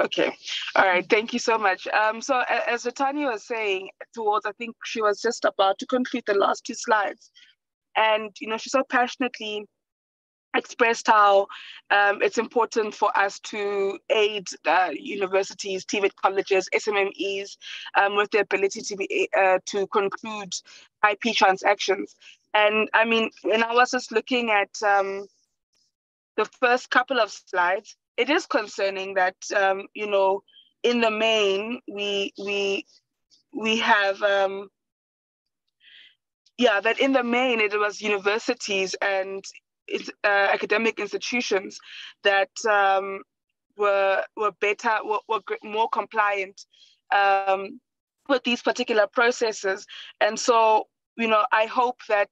Okay. All right. Thank you so much. Um, so as Tanya was saying towards, I think she was just about to conclude the last two slides. And, you know, she so passionately expressed how um, it's important for us to aid uh, universities, TVET colleges, SMMEs um, with the ability to be uh, to conclude IP transactions. And I mean, when I was just looking at um, the first couple of slides, it is concerning that um, you know in the main we we we have um, yeah that in the main it was universities and uh, academic institutions that um, were were better, were, were more compliant um, with these particular processes. And so, you know, I hope that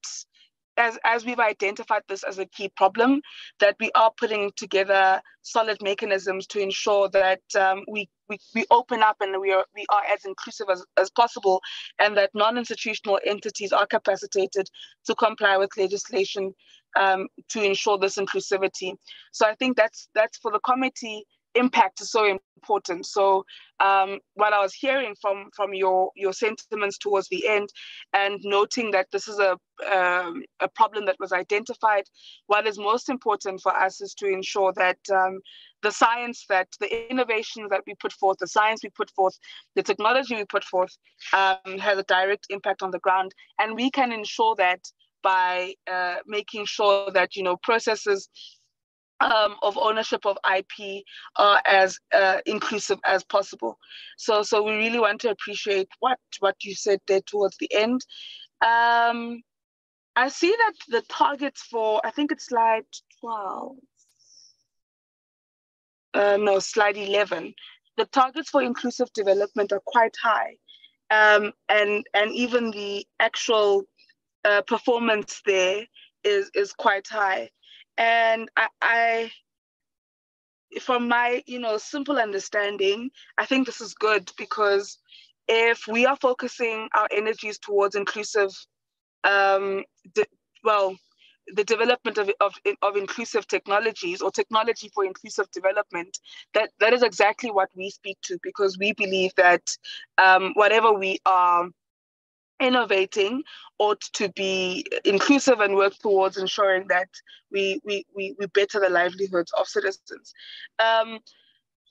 as, as we've identified this as a key problem, that we are putting together solid mechanisms to ensure that um, we, we, we open up and we are, we are as inclusive as, as possible and that non-institutional entities are capacitated to comply with legislation um, to ensure this inclusivity. So I think that's, that's for the committee impact is so important. So um, what I was hearing from from your your sentiments towards the end, and noting that this is a um, a problem that was identified, what is most important for us is to ensure that um, the science that the innovations that we put forth, the science we put forth, the technology we put forth, um, has a direct impact on the ground, and we can ensure that by uh, making sure that you know processes um, of ownership of IP are as uh, inclusive as possible. So, so we really want to appreciate what what you said there towards the end. Um, I see that the targets for I think it's slide twelve. Uh, no, slide eleven. The targets for inclusive development are quite high, um, and and even the actual uh, performance there is is quite high. And I, I from my you know simple understanding i think this is good because if we are focusing our energies towards inclusive um de- well the development of, of, of inclusive technologies or technology for inclusive development that that is exactly what we speak to because we believe that um, whatever we are innovating ought to be inclusive and work towards ensuring that we, we, we, we better the livelihoods of citizens. Um,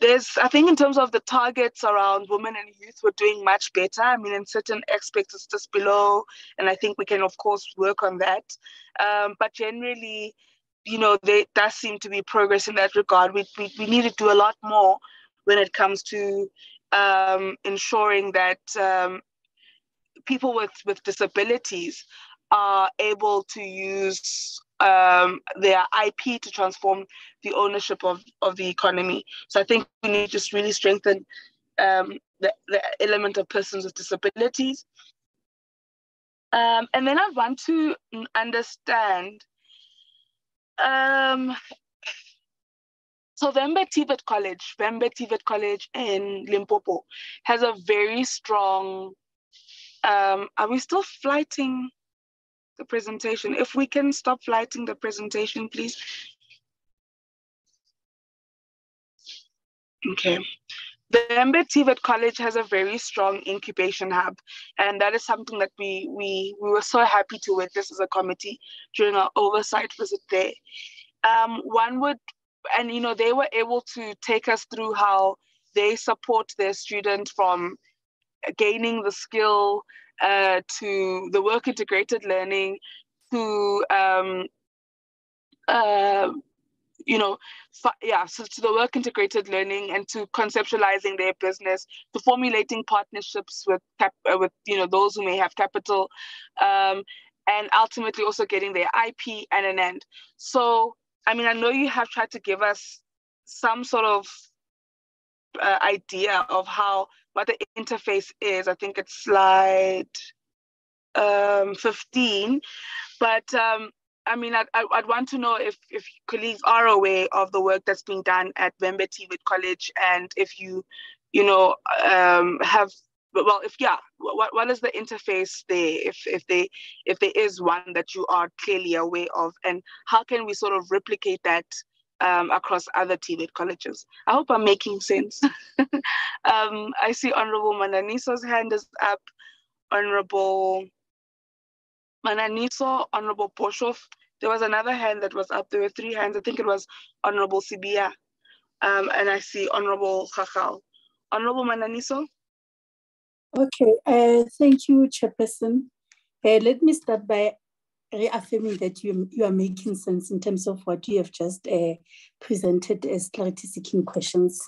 there's, I think, in terms of the targets around women and youth, we're doing much better. I mean, in certain aspects, it's just below, and I think we can, of course, work on that. Um, but generally, you know, there does seem to be progress in that regard. We, we, we need to do a lot more when it comes to um, ensuring that um, people with, with disabilities are able to use um, their IP to transform the ownership of, of the economy. So I think we need to just really strengthen um, the, the element of persons with disabilities. Um, and then I want to understand. Um, so Vhembe TVET College, Vhembe TVET College in Limpopo, has a very strong um, are we still flighting the presentation? If we can stop flighting the presentation, please. Okay. The Vhembe TVET College has a very strong incubation hub, and that is something that we we we were so happy to witness as a committee during our oversight visit there. Um, one would, and you know, they were able to take us through how they support their student from gaining the skill uh, to the work integrated learning to um, uh, you know yeah so to the work integrated learning and to conceptualizing their business to formulating partnerships with uh, with you know those who may have capital um, and ultimately also getting their ip and an end. So i mean i know you have tried to give us some sort of uh, idea of how what the interface is. I think it's slide um, 15. But um, I mean, I'd, I'd want to know if, if colleagues are aware of the work that's being done at Vhembe TVET College and if you, you know, um, have well if yeah what, what is the interface there if if they if there is one that you are clearly aware of and how can we sort of replicate that um, across other TVET colleges. I hope I'm making sense. um, I see Honorable Mananiso's hand is up. Honorable Mananiso, Honorable Boshoff. There was another hand that was up. There were three hands. I think it was Honorable Sibia. Um, and I see Honorable Chachal. Honorable Mananiso. Okay, uh, thank you, Chairperson. Uh, let me start by reaffirming that you, you are making sense in terms of what you have just uh, presented as clarity seeking questions.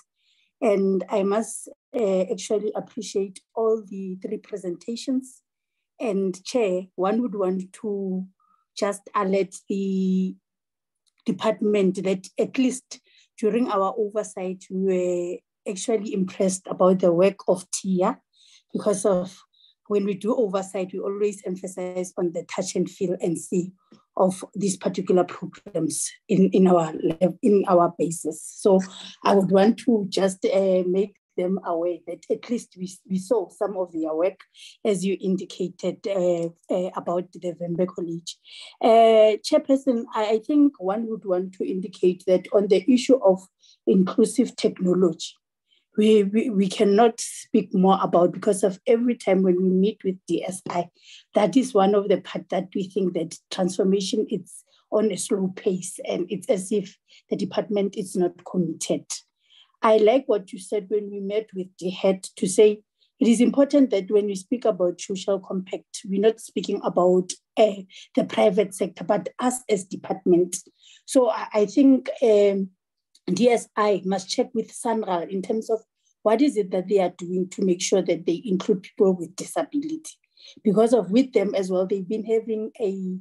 And I must uh, actually appreciate all the three presentations. And Chair, one would want to just alert the department that at least during our oversight, we were actually impressed about the work of TIA because of when we do oversight, we always emphasize on the touch and feel and see of these particular programs in, in our in our basis. So I would want to just uh, make them aware that at least we, we saw some of their work, as you indicated uh, uh, about the Vhembe College. Uh, Chairperson, I, I think one would want to indicate that on the issue of inclusive technology, we, we, we cannot speak more about because of every time when we meet with DSI, that is one of the part that we think that transformation is on a slow pace and it's as if the department is not committed. I like what you said when we met with the head to say it is important that when we speak about social compact, we're not speaking about uh, the private sector, but us as department. So I, I think um, DSI must check with SANRAL in terms of what is it that they are doing to make sure that they include people with disability. Because of with them as well, they've been having a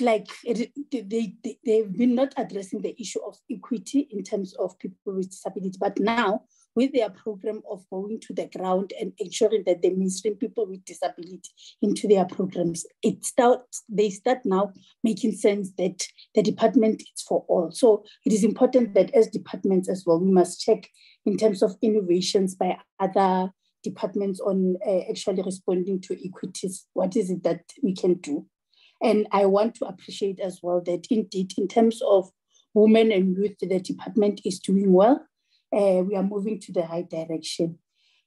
like they, they, they've been not addressing the issue of equity in terms of people with disability. But now, with their program of going to the ground and ensuring that they mainstream people with disability into their programs, it starts, they start now making sense that the department is for all. So it is important that as departments as well, we must check in terms of innovations by other departments on uh, actually responding to equities. What is it that we can do? And I want to appreciate as well that indeed, in terms of women and youth, the department is doing well. Uh, we are moving to the right direction.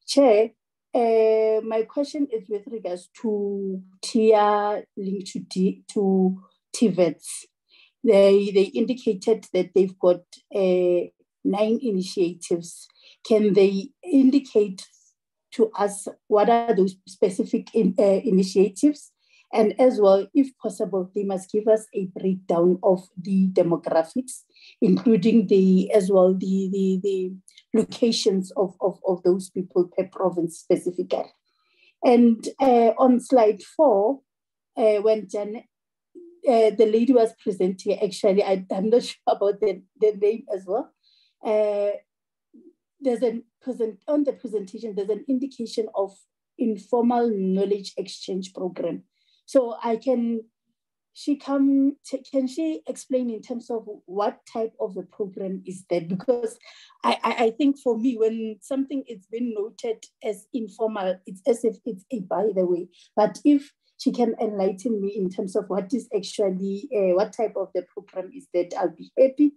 Chair, uh, my question is with regards to TIA linked to, D, to TVETs. They, they indicated that they've got uh, nine initiatives. Can they indicate to us what are those specific in, uh, initiatives and as well, if possible, they must give us a breakdown of the demographics, including the as well the, the, the locations of, of, of those people per province specifically. And uh, on slide four, uh, when Jan, uh, the lady was presenting, actually, I, am not sure about the, the name as well. Uh, there's a present on the presentation, there's an indication of informal knowledge exchange program so I can, she come, can she explain in terms of what type of a program is that? Because I, I, I think for me, when something is being noted as informal, it's as if it's a by the way. But if she can enlighten me in terms of what is actually, uh, what type of the program is that, I'll be happy.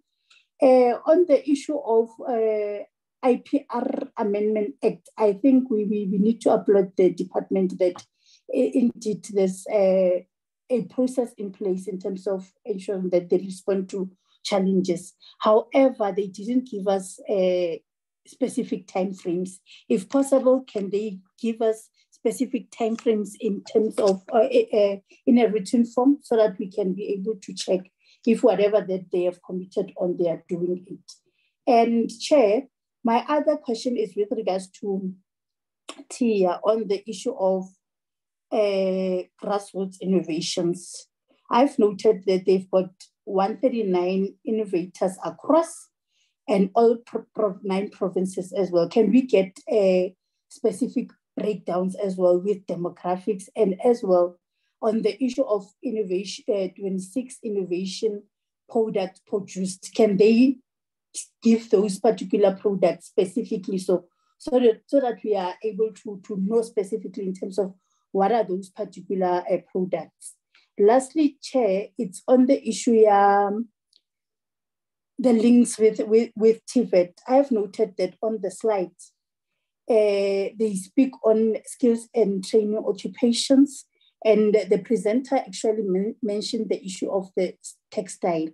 Uh, on the issue of uh, IPR Amendment Act, I think we, we, we need to applaud the department that indeed there's a, a process in place in terms of ensuring that they respond to challenges. However, they didn't give us a specific timeframes. If possible, can they give us specific timeframes in terms of uh, uh, in a written form so that we can be able to check if whatever that they have committed on, they are doing it. And Chair, my other question is with regards to TIA on the issue of uh, grassroots innovations. I've noted that they've got 139 innovators across and all pro pro nine provinces as well. Can we get uh, specific breakdowns as well with demographics and as well on the issue of innovation, uh, 26 innovation products produced? Can they give those particular products specifically so so that, so that we are able to, to know specifically in terms of what are those particular uh, products? Lastly, Chair, it's on the issue um, the links with, with, with TVET. I have noted that on the slides, uh, they speak on skills and training occupations, and the presenter actually men mentioned the issue of the textile.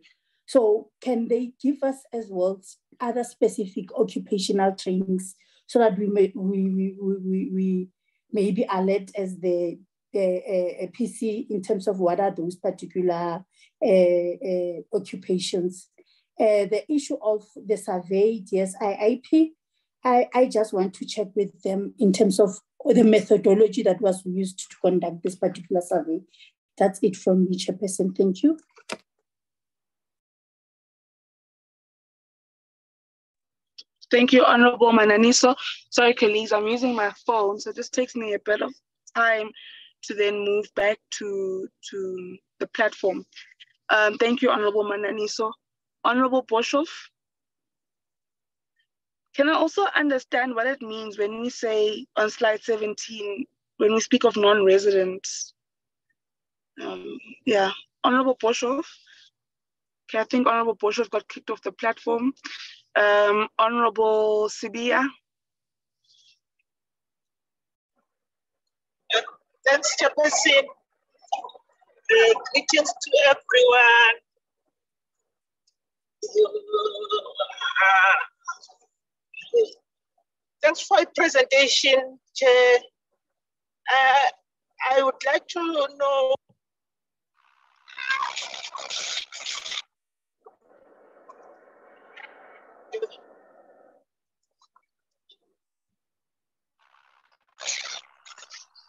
So can they give us as well other specific occupational trainings so that we may, we, we, we, we, maybe alert as the uh, PC in terms of what are those particular uh, uh, occupations. The issue of the survey, DSIIP, I, I just want to check with them in terms of the methodology that was used to conduct this particular survey. That's it from me, Chairperson. Thank you. Thank you, Honorable Mananiso. Sorry, colleagues, I'm using my phone, so this takes me a bit of time to then move back to, to the platform. Um, thank you, Honorable Mananiso. Honorable Boshoff, can I also understand what it means when we say on slide 17, when we speak of non-residents? Um, yeah, Honorable Boshoff. Okay, I think Honorable Boshoff got kicked off the platform. Um, Honorable Sibia. Thanks, Chairperson. Uh, greetings to everyone. Uh, thanks for your presentation, Chair. Uh, I would like to know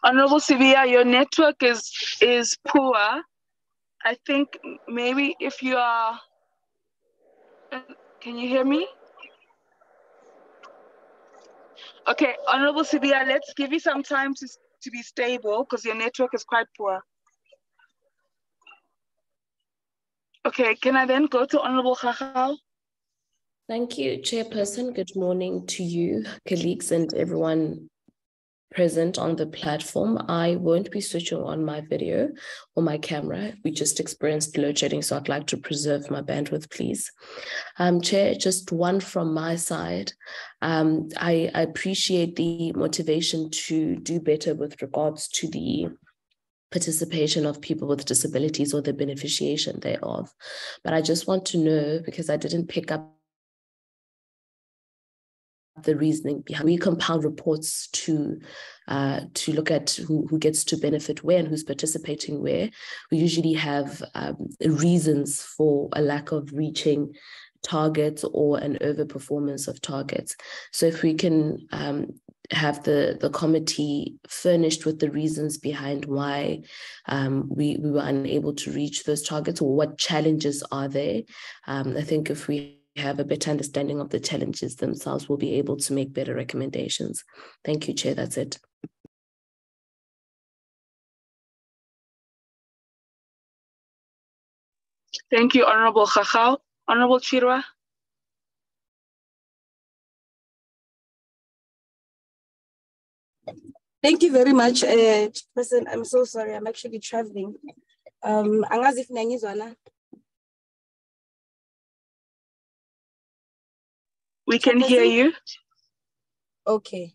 Honorable Sevilla, your network is is poor. I think maybe if you are, can you hear me? Okay, Honorable Sevilla, let's give you some time to, to be stable because your network is quite poor. Okay, can I then go to Honorable Chachal? Thank you, Chairperson. Good morning to you, colleagues, and everyone present on the platform. I won't be switching on my video or my camera. We just experienced load shedding, so I'd like to preserve my bandwidth, please. Um, Chair, just one from my side. Um, I, I appreciate the motivation to do better with regards to the participation of people with disabilities or the beneficiation thereof. But I just want to know, because I didn't pick up the reasoning behind. We compile reports to uh, to look at who, who gets to benefit where and who's participating where. We usually have um, reasons for a lack of reaching targets or an overperformance of targets. So if we can um, have the, the committee furnished with the reasons behind why um, we, we were unable to reach those targets or what challenges are there. Um, I think if we have a better understanding of the challenges themselves, we'll be able to make better recommendations. Thank you, Chair. That's it. Thank you, Honorable Chachal. Honorable Chirwa. Thank you very much, uh, President. I'm so sorry. I'm actually traveling. Um, angazi if We can hear you. Okay.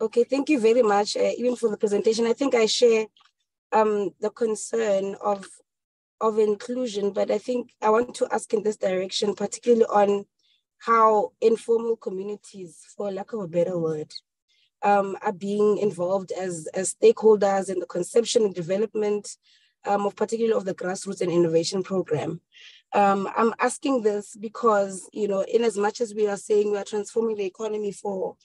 Okay, thank you very much, uh, even for the presentation. I think I share um, the concern of, of inclusion, but I think I want to ask in this direction, particularly on how informal communities, for lack of a better word, um, are being involved as, as stakeholders in the conception and development um, of particularly of the grassroots and innovation program. Um, I'm asking this because, you know, in as much as we are saying we are transforming the economy for,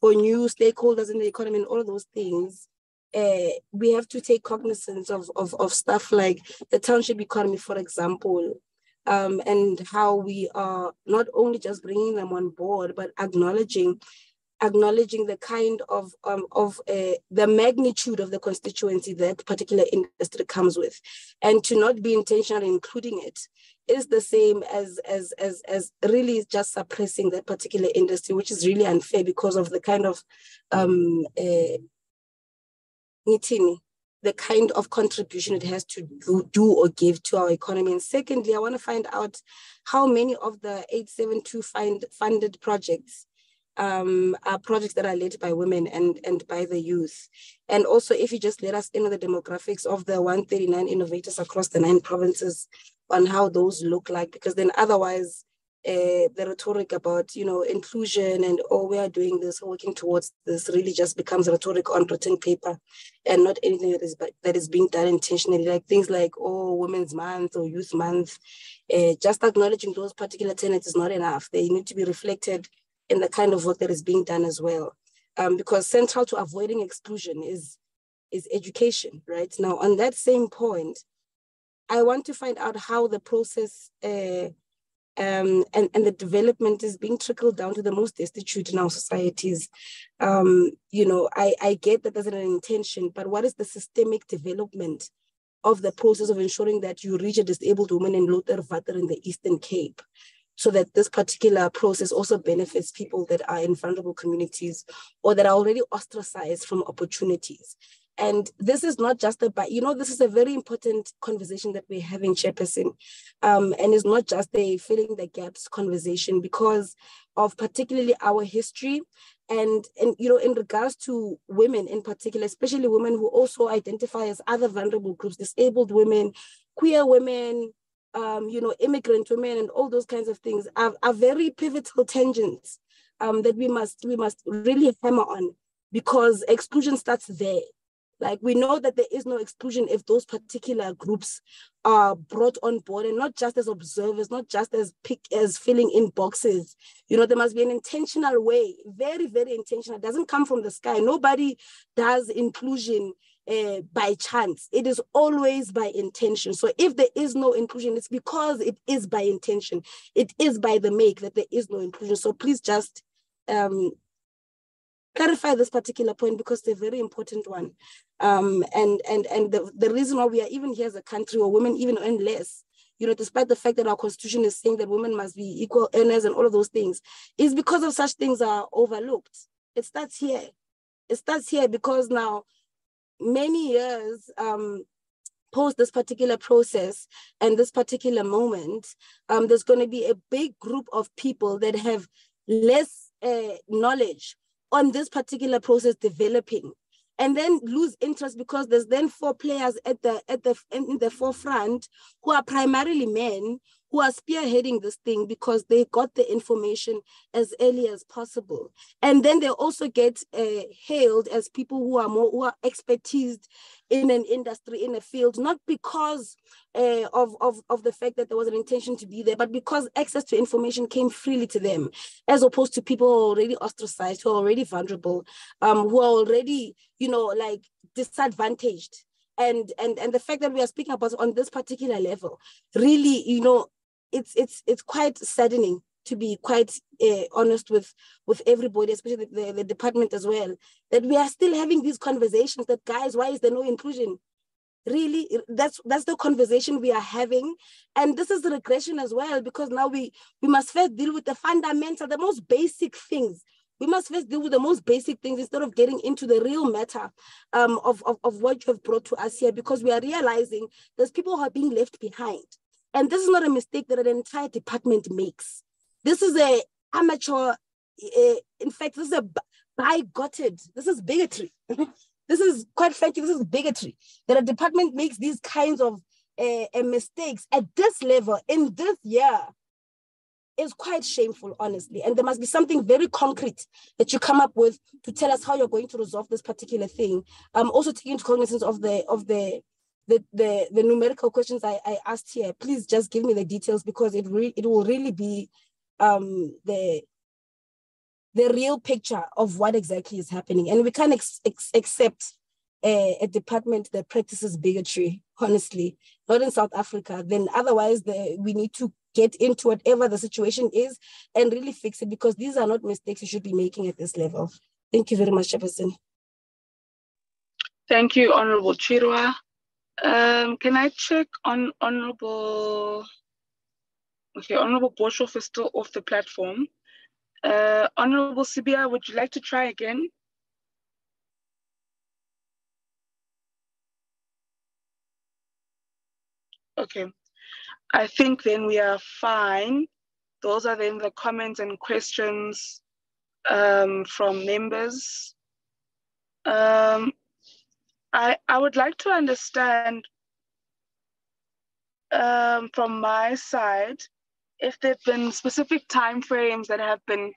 for new stakeholders in the economy and all those things, uh, we have to take cognizance of, of, of stuff like the township economy, for example, um, and how we are not only just bringing them on board, but acknowledging acknowledging the kind of um, of uh, the magnitude of the constituency that particular industry comes with, and to not be intentional in including it is the same as as as as really just suppressing that particular industry, which is really unfair because of the kind of um, uh, the kind of contribution it has to do, do, or give to our economy. And secondly, I want to find out how many of the 872 find, funded projects um, are projects that are led by women and, and by the youth. And also, if you just let us in on the demographics of the 139 innovators across the nine provinces on how those look like, because then otherwise, uh, the rhetoric about you know inclusion and oh we are doing this working towards this really just becomes rhetoric on written paper and not anything that is that is being done intentionally like things like oh women's month or youth month uh, just acknowledging those particular tenets is not enough they need to be reflected in the kind of work that is being done as well. Um, because central to avoiding exclusion is, is education, right? Now, on that same point, I want to find out how the process uh, um, and, and the development is being trickled down to the most destitute in our societies. Um, you know, I, I get that there's an intention, but what is the systemic development of the process of ensuring that you reach a disabled woman in Lutherwater in the Eastern Cape? So that this particular process also benefits people that are in vulnerable communities or that are already ostracized from opportunities. And this is not just about, you know, this is a very important conversation that we're having, Chairperson. Um, and it's not just a filling the gaps conversation because of particularly our history and, and, you know, in regards to women in particular, especially women who also identify as other vulnerable groups, disabled women, queer women, um, you know, immigrant women and all those kinds of things are, are very pivotal tangents um, that we must, we must really hammer on because exclusion starts there like we know that there is no exclusion if those particular groups are brought on board and not just as observers, not just as pick as filling in boxes. You know, there must be an intentional way, very, very intentional. It doesn't come from the sky. Nobody does inclusion uh, by chance. It is always by intention. So if there is no inclusion, it's because it is by intention. It is by the make that there is no inclusion. So please just um, clarify this particular point because it's a very important one. Um, and and and the, the reason why we are even here as a country where women even earn less, you know, despite the fact that our constitution is saying that women must be equal earners and all of those things, is because of such things are overlooked. It starts here. It starts here because now many years um, post this particular process and this particular moment, um, there's going to be a big group of people that have less uh, knowledge on this particular process developing and then lose interest because there's then four players at the at the in the forefront who are primarily men who are spearheading this thing because they got the information as early as possible. And then they also get uh, hailed as people who are more who are expertised in an industry in a field not because uh, of, of of the fact that there was an intention to be there but because access to information came freely to them as opposed to people who are already ostracized who are already vulnerable um, who are already you know like disadvantaged. And and and the fact that we are speaking about on this particular level really you know it's it's it's quite saddening to be quite uh, honest with with everybody, especially the, the, department as well, that we are still having these conversations that guys, why is there no inclusion? Really, that's that's the conversation we are having. And this is the regression as well, because now we we must first deal with the fundamental, the most basic things. We must first deal with the most basic things instead of getting into the real matter um, of, of, of what you have brought to us here, because we are realizing there's people who are being left behind and this is not a mistake that an entire department makes. This is a amateur, uh, in fact, this is a bigoted, this is bigotry. this is quite frankly, this is bigotry that a department makes these kinds of uh, mistakes at this level in this year is quite shameful, honestly. And there must be something very concrete that you come up with to tell us how you're going to resolve this particular thing. Um, also taking into cognizance of the of the the, the, the numerical questions I, I asked here, please just give me the details because it, re- it will really be um, the, the real picture of what exactly is happening. And we can't ex- ex- accept a, a, department that practices bigotry, honestly, not in South Africa. Then otherwise, the, we need to get into whatever the situation is and really fix it because these are not mistakes you should be making at this level. Thank you very much, Chairperson. Thank you, Honorable Chirwa. Um, can I check on Honorable, okay, Honorable Boshoff is still off the platform. Uh, Honorable Sibia, would you like to try again? Okay, I think then we are fine. Those are then the comments and questions um, from members. Um, I, I would like to understand um, from my side if there have been specific timeframes that have been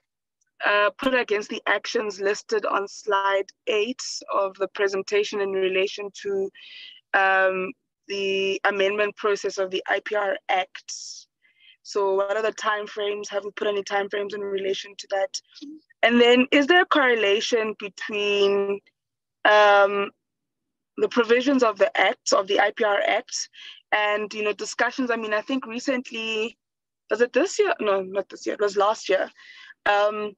uh, put against the actions listed on slide eight of the presentation in relation to um, the amendment process of the IPR Act. So what are the timeframes? Have we put any timeframes in relation to that? And then is there a correlation between um, the provisions of the Act, of the IPR Act, and you know discussions. I mean, I think recently was it this year? No, not this year. It was last year. Um,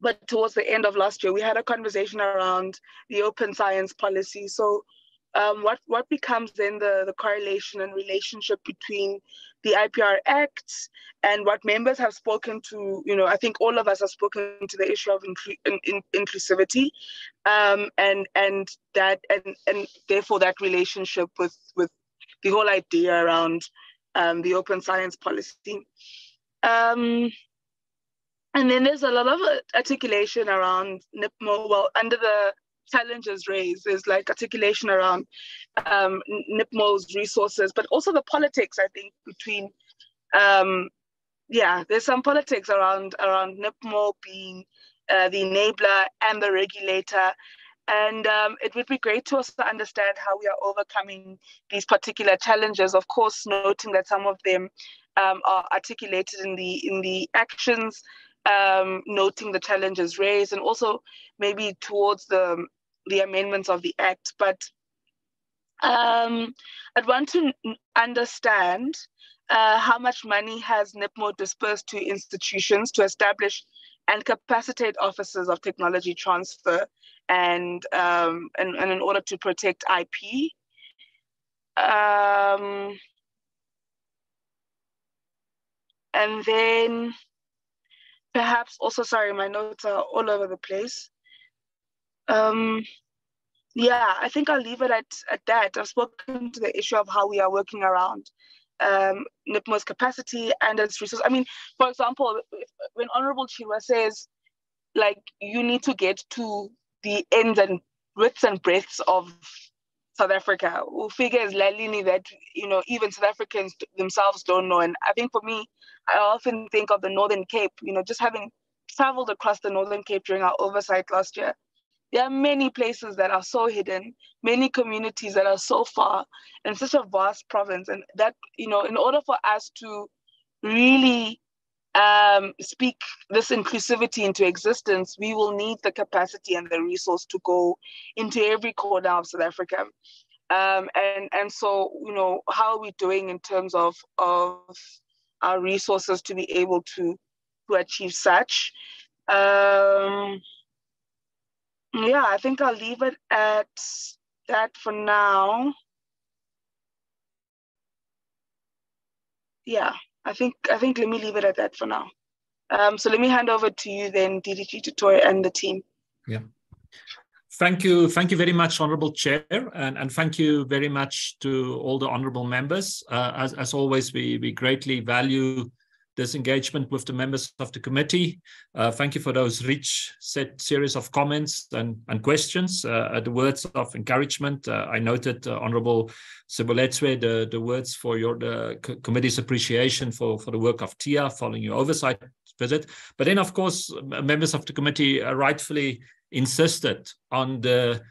but towards the end of last year, we had a conversation around the open science policy. So um, what, what becomes then the, the correlation and relationship between the IPR Act and what members have spoken to, you know, I think all of us have spoken to the issue of in, in, inclusivity um, and, and that, and, and therefore that relationship with, with the whole idea around um, the open science policy. Um, and then there's a lot of articulation around NIPMO, well, under the challenges raised, is like articulation around um, NIPMO's resources, but also the politics, I think, between, um, yeah, there's some politics around, around NIPMO being uh, the enabler and the regulator. And um, it would be great to also understand how we are overcoming these particular challenges. Of course, noting that some of them um, are articulated in the in the actions um, noting the challenges raised and also maybe towards the, the amendments of the act. But um, I'd want to understand uh, how much money has NIPMO dispersed to institutions to establish and capacitate offices of technology transfer and, um, and, and in order to protect IP. Um, and then perhaps also sorry my notes are all over the place um yeah i think i'll leave it at, at that i've spoken to the issue of how we are working around um nipmo's capacity and its resources i mean for example when honorable chirwa says like you need to get to the ends and widths and breadths of South Africa. Who figures Lalini that you know even South Africans themselves don't know. And I think for me, I often think of the Northern Cape. You know, just having traveled across the Northern Cape during our oversight last year, there are many places that are so hidden, many communities that are so far, and such a vast province. And that you know, in order for us to really um, speak this inclusivity into existence, we will need the capacity and the resource to go into every corner of South Africa. Um, and and so you know how are we doing in terms of of our resources to be able to to achieve such um, yeah i think i'll leave it at that for now yeah I think I think let me leave it at that for now. Um, so let me hand over to you then, DDG du Toit and the team. Yeah. Thank you. Thank you very much, Honorable Chair, and, and thank you very much to all the honorable members. Uh, as, as always, we, we greatly value this engagement with the members of the committee. Uh, thank you for those rich set series of comments and, and questions, uh, the words of encouragement. Uh, I noted, uh, Honorable Sibuletswe, the, the words for your the committee's appreciation for, for the work of TIA following your oversight visit. But then, of course, members of the committee rightfully insisted on the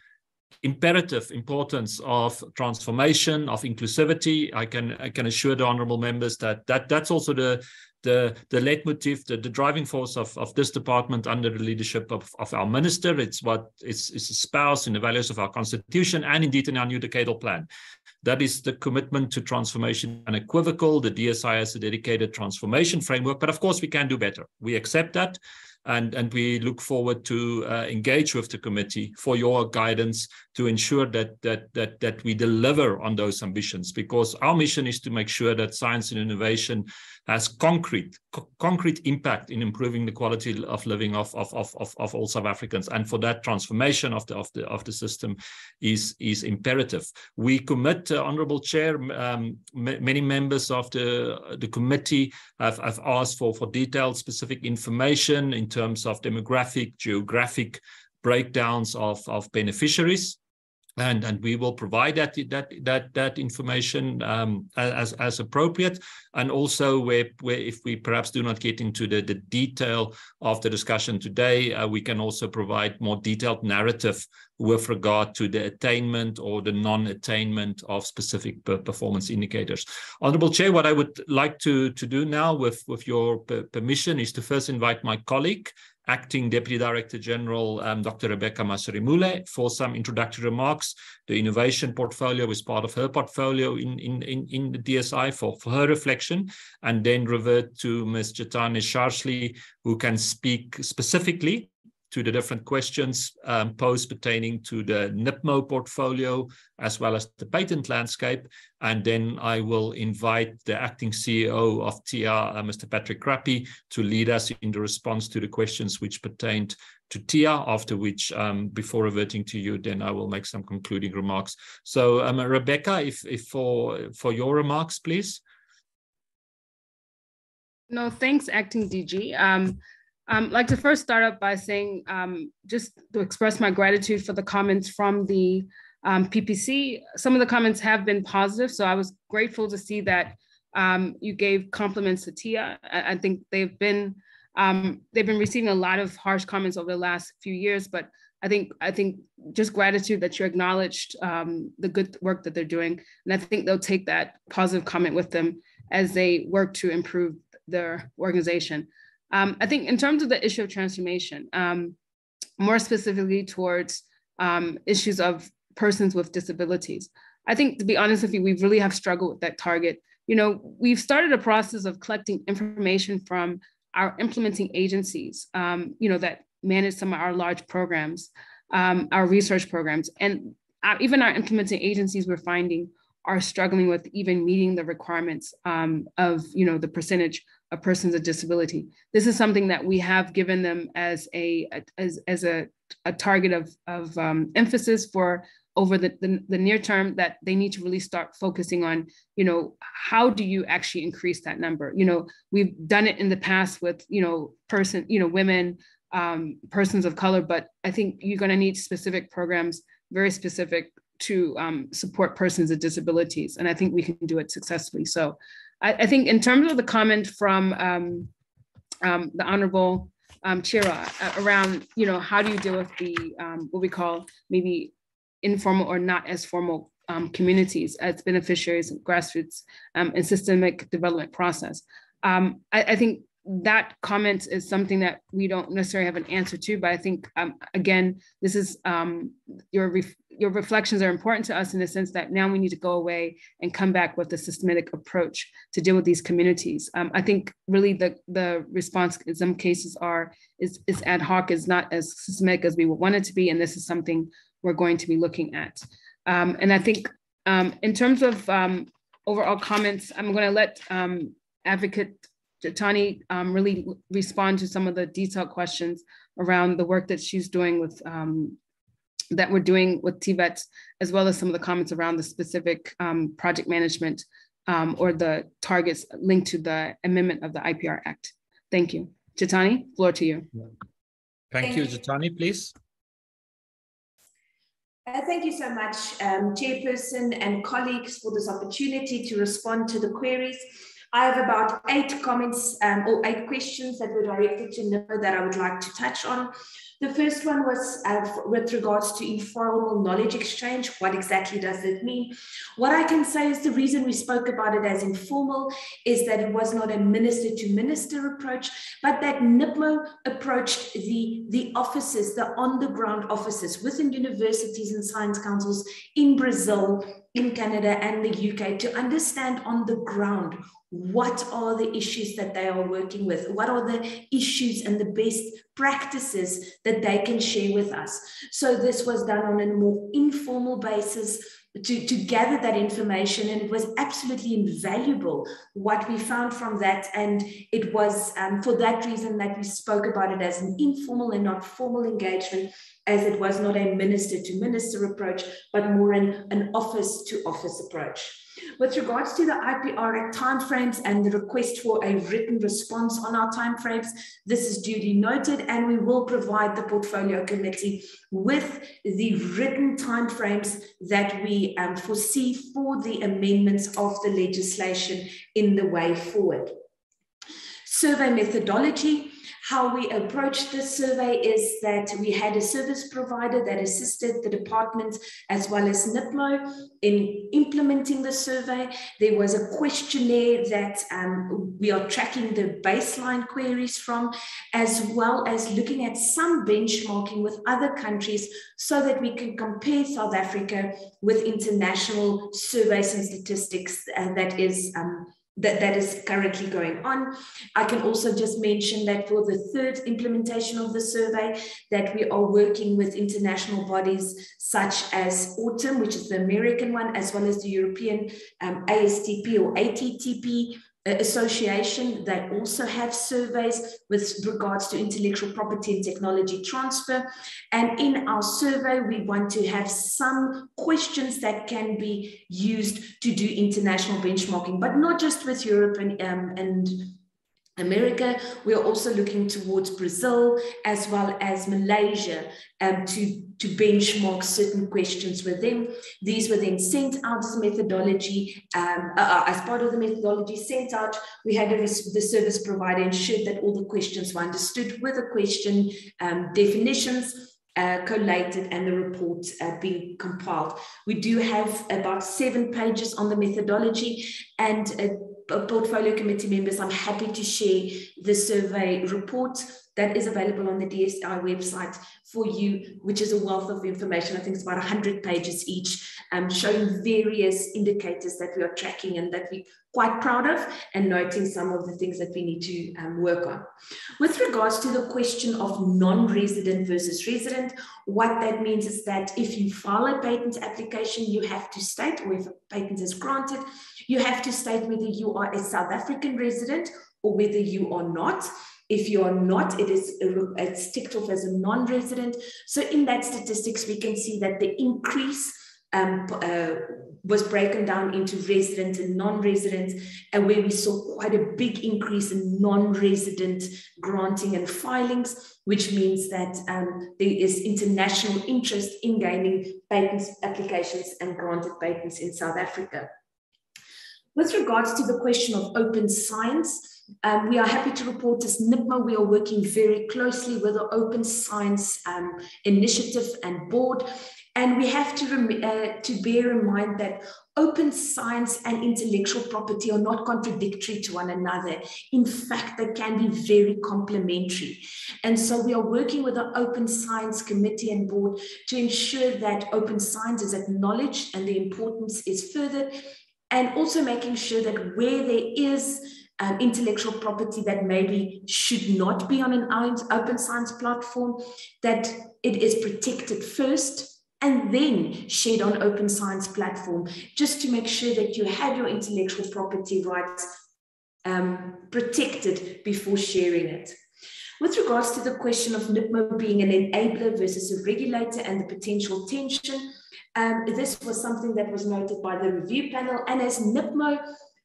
imperative importance of transformation of inclusivity i can i can assure the honorable members that that that's also the the the leitmotif, the, the driving force of, of this department under the leadership of, of our minister. It's what is, is espoused in the values of our constitution and indeed in our new decadal plan. That is the commitment to transformation unequivocal. The DSI has a dedicated transformation framework, but of course we can do better. We accept that and, and we look forward to uh, engage with the committee for your guidance to ensure that, that, that, that we deliver on those ambitions because our mission is to make sure that science and innovation has concrete co concrete impact in improving the quality of living of, of, of, of, all South Africans. And for that transformation of the of the of the system is is imperative. We commit, uh, Honourable Chair, um, many members of the the committee have, have asked for for detailed specific information in terms of demographic, geographic breakdowns of, of beneficiaries and and we will provide that that that that information um, as as appropriate. And also where where if we perhaps do not get into the the detail of the discussion today uh, we can also provide more detailed narrative with regard to the attainment or the non-attainment of specific performance indicators. Honorable chair what i would like to to do now with with your permission is to first invite my colleague Acting Deputy Director General, um, Dr. Rebecca Maserumule, for some introductory remarks. The innovation portfolio is part of her portfolio in, in, in, in the DSI for, for her reflection, and then revert to Ms. Jetane Charsley, who can speak specifically to the different questions um, posed pertaining to the NIPMO portfolio as well as the patent landscape. And then I will invite the acting CEO of TIA, uh, Mr. Patrick Krappie, to lead us in the response to the questions which pertained to TIA, after which, um, before reverting to you, then I will make some concluding remarks. So um, Rebecca, if, if for, for your remarks, please. No, thanks, Acting DG. Um, um, I'd like to first start up by saying um, just to express my gratitude for the comments from the um, PPC. Some of the comments have been positive, so I was grateful to see that um, you gave compliments to Tia. I, I think they've been um, they've been receiving a lot of harsh comments over the last few years, but I think I think just gratitude that you acknowledged um, the good work that they're doing, and I think they'll take that positive comment with them as they work to improve their organization. Um, I think in terms of the issue of transformation, um, more specifically towards um, issues of persons with disabilities, I think to be honest with you, we really have struggled with that target. You know, we've started a process of collecting information from our implementing agencies, um, you know, that manage some of our large programs, um, our research programs, and even our implementing agencies we're finding are struggling with even meeting the requirements um, of, you know, the percentage of persons with disability. This is something that we have given them as a as, as a, a target of, of um, emphasis for over the, the, the, near term that they need to really start focusing on, you know, how do you actually increase that number? You know, we've done it in the past with, you know, person, you know, women, um, persons of color, but I think you're going to need specific programs, very specific to um, support persons with disabilities. And I think we can do it successfully. So I, I think in terms of the comment from um, um, the Honorable um, Chirwa uh, around, you know, how do you deal with the, um, what we call maybe informal or not as formal um, communities as beneficiaries of grassroots um, and systemic development process. I, I, think that comment is something that we don't necessarily have an answer to, but I think um, again, this is um, your ref your reflections are important to us in the sense that now we need to go away and come back with a systematic approach to deal with these communities. Um, I think really the the response in some cases are is is ad hoc, is not as systematic as we would want it to be, and this is something we're going to be looking at. Um, and I think um, in terms of um, overall comments, I'm going to let Advocate Tani um, really respond to some of the detailed questions around the work that she's doing with um, that we're doing with TVET, as well as some of the comments around the specific um, project management um, or the targets linked to the amendment of the IPR Act. Thank you. Jetane, floor to you. Thank, Thank you, Jetane, please. Uh, thank you so much, um, Chairperson and colleagues, for this opportunity to respond to the queries. I have about eight comments um, or eight questions that were directed to NIPMO that I would like to touch on. The first one was uh, with regards to informal knowledge exchange. What exactly does that mean? What I can say is the reason we spoke about it as informal is that it was not a minister to minister approach, but that NIPMO approached the, the offices, the on the ground offices within universities and science councils in Brazil, in Canada and the UK to understand on the ground what are the issues that they are working with? What are the issues and the best practices that they can share with us? So this was done on a more informal basis to, to gather that information and it was absolutely invaluable what we found from that. And it was um, for that reason that we spoke about it as an informal and not formal engagement as it was not a minister to minister approach but more an, an office to office approach. With regards to the IPR Act timeframes and the request for a written response on our timeframes, this is duly noted, and we will provide the portfolio committee with the written timeframes that we um, foresee for the amendments of the legislation in the way forward. Survey methodology, how we approached this survey is that we had a service provider that assisted the department as well as NIPMO in implementing the survey. There was a questionnaire that um, we are tracking the baseline queries from, as well as looking at some benchmarking with other countries so that we can compare South Africa with international surveys and statistics uh, that is um, that, that is currently going on. I can also just mention that for the third implementation of the survey, that we are working with international bodies such as AUTM, which is the American one, as well as the European um, ASTP or ATTP, association They also have surveys with regards to intellectual property and technology transfer. And in our survey, we want to have some questions that can be used to do international benchmarking, but not just with Europe and, um, and America. We are also looking towards Brazil as well as Malaysia um, to, to benchmark certain questions with them. These were then sent out as methodology. Um, uh, uh as part of the methodology sent out, we had a, the service provider ensured that all the questions were understood with the question um, definitions uh, collated and the report uh, being compiled. We do have about seven pages on the methodology and uh, portfolio committee members, I'm happy to share the survey report that is available on the DSI website for you, which is a wealth of information. I think it's about 100 pages each, um, showing various indicators that we are tracking and that we're quite proud of, and noting some of the things that we need to um, work on. With regards to the question of non-resident versus resident, what that means is that if you file a patent application, you have to state, or if a patent is granted, you have to state whether you are a South African resident or whether you are not. If you are not, it is it's ticked off as a non-resident. So in that statistics, we can see that the increase um, uh, was broken down into resident and non-resident, and where we saw quite a big increase in non-resident granting and filings, which means that um, there is international interest in gaining patents applications and granted patents in South Africa. With regards to the question of open science, um, we are happy to report as NIPMO, we are working very closely with the Open Science um, Initiative and Board. And we have to, uh, to bear in mind that open science and intellectual property are not contradictory to one another. In fact, they can be very complementary. And so we are working with the Open Science Committee and Board to ensure that open science is acknowledged and the importance is furthered, and also making sure that where there is um, intellectual property that maybe should not be on an open science platform, that it is protected first and then shared on open science platform, just to make sure that you have your intellectual property rights um, protected before sharing it. With regards to the question of NIPMO being an enabler versus a regulator and the potential tension, um, this was something that was noted by the review panel. And as NIPMO,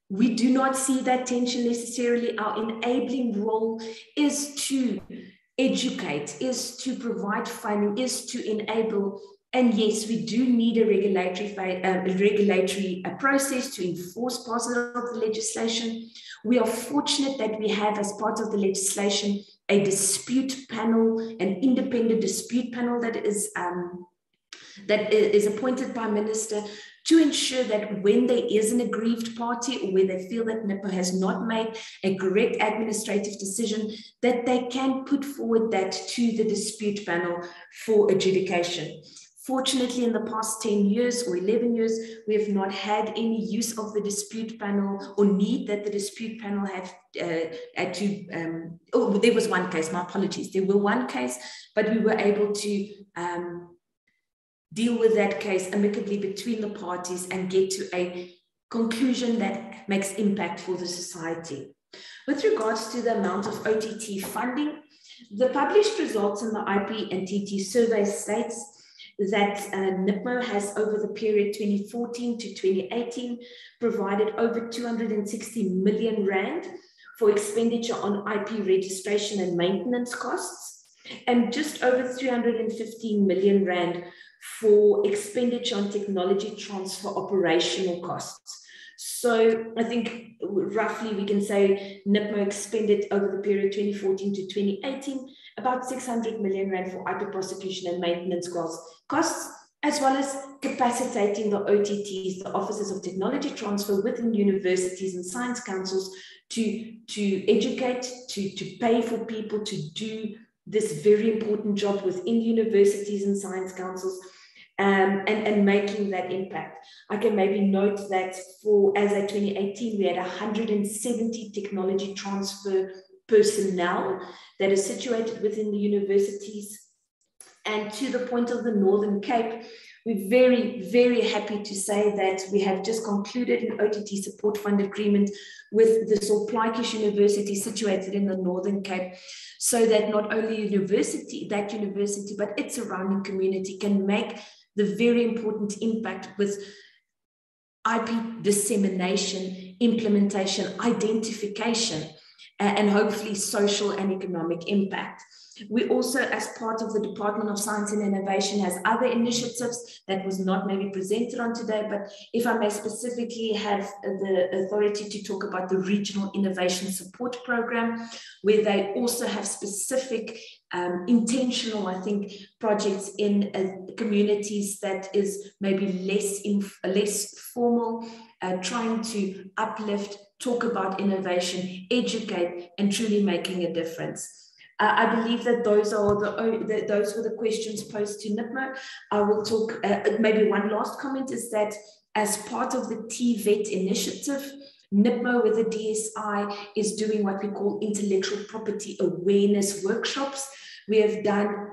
we do not see that tension necessarily. Our enabling role is to educate, is to provide funding, is to enable. And yes, we do need a regulatory, uh, regulatory uh, process to enforce parts of the legislation. We are fortunate that we have, as part of the legislation, a dispute panel, an independent dispute panel that is um, that is appointed by minister to ensure that when there is an aggrieved party or where they feel that NIPMO has not made a correct administrative decision, that they can put forward that to the dispute panel for adjudication. Fortunately, in the past 10 years or 11 years, we have not had any use of the dispute panel or need that the dispute panel have uh, had to. Um, oh, there was one case, my apologies. There were one case, but we were able to um, deal with that case amicably between the parties and get to a conclusion that makes impact for the society. With regards to the amount of OTT funding, the published results in the IP and TT survey states that uh, NIPMO has over the period 2014 to 2018 provided over 260 million rand for expenditure on IP registration and maintenance costs and just over 315 million rand for expenditure on technology transfer operational costs. So I think roughly we can say NIPMO expended over the period 2014 to 2018 about 600 million rand for IP prosecution and maintenance costs, as well as capacitating the OTTs, the Offices of Technology Transfer within universities and science councils to, to educate, to, to pay for people to do this very important job within universities and science councils um, and, and making that impact. I can maybe note that for as at 2018, we had 170 technology transfer personnel that is situated within the universities. And to the point of the Northern Cape, we're very, very happy to say that we have just concluded an OTT support fund agreement with the Plaatjes University situated in the Northern Cape, so that not only university, that university, but its surrounding community can make the very important impact with IP dissemination, implementation, identification, and hopefully social and economic impact. We also, as part of the Department of Science and Innovation, has other initiatives that was not maybe presented on today, but if I may specifically have the authority to talk about the Regional Innovation Support Program, where they also have specific um, intentional, I think, projects in uh, communities that is maybe less, less formal, uh, trying to uplift, talk about innovation, educate, and truly making a difference. Uh, I believe that those are the, the, those were the questions posed to NIPMO. I will talk, uh, maybe one last comment is that as part of the TVET initiative, NIPMO with the DSI is doing what we call intellectual property awareness workshops. We have done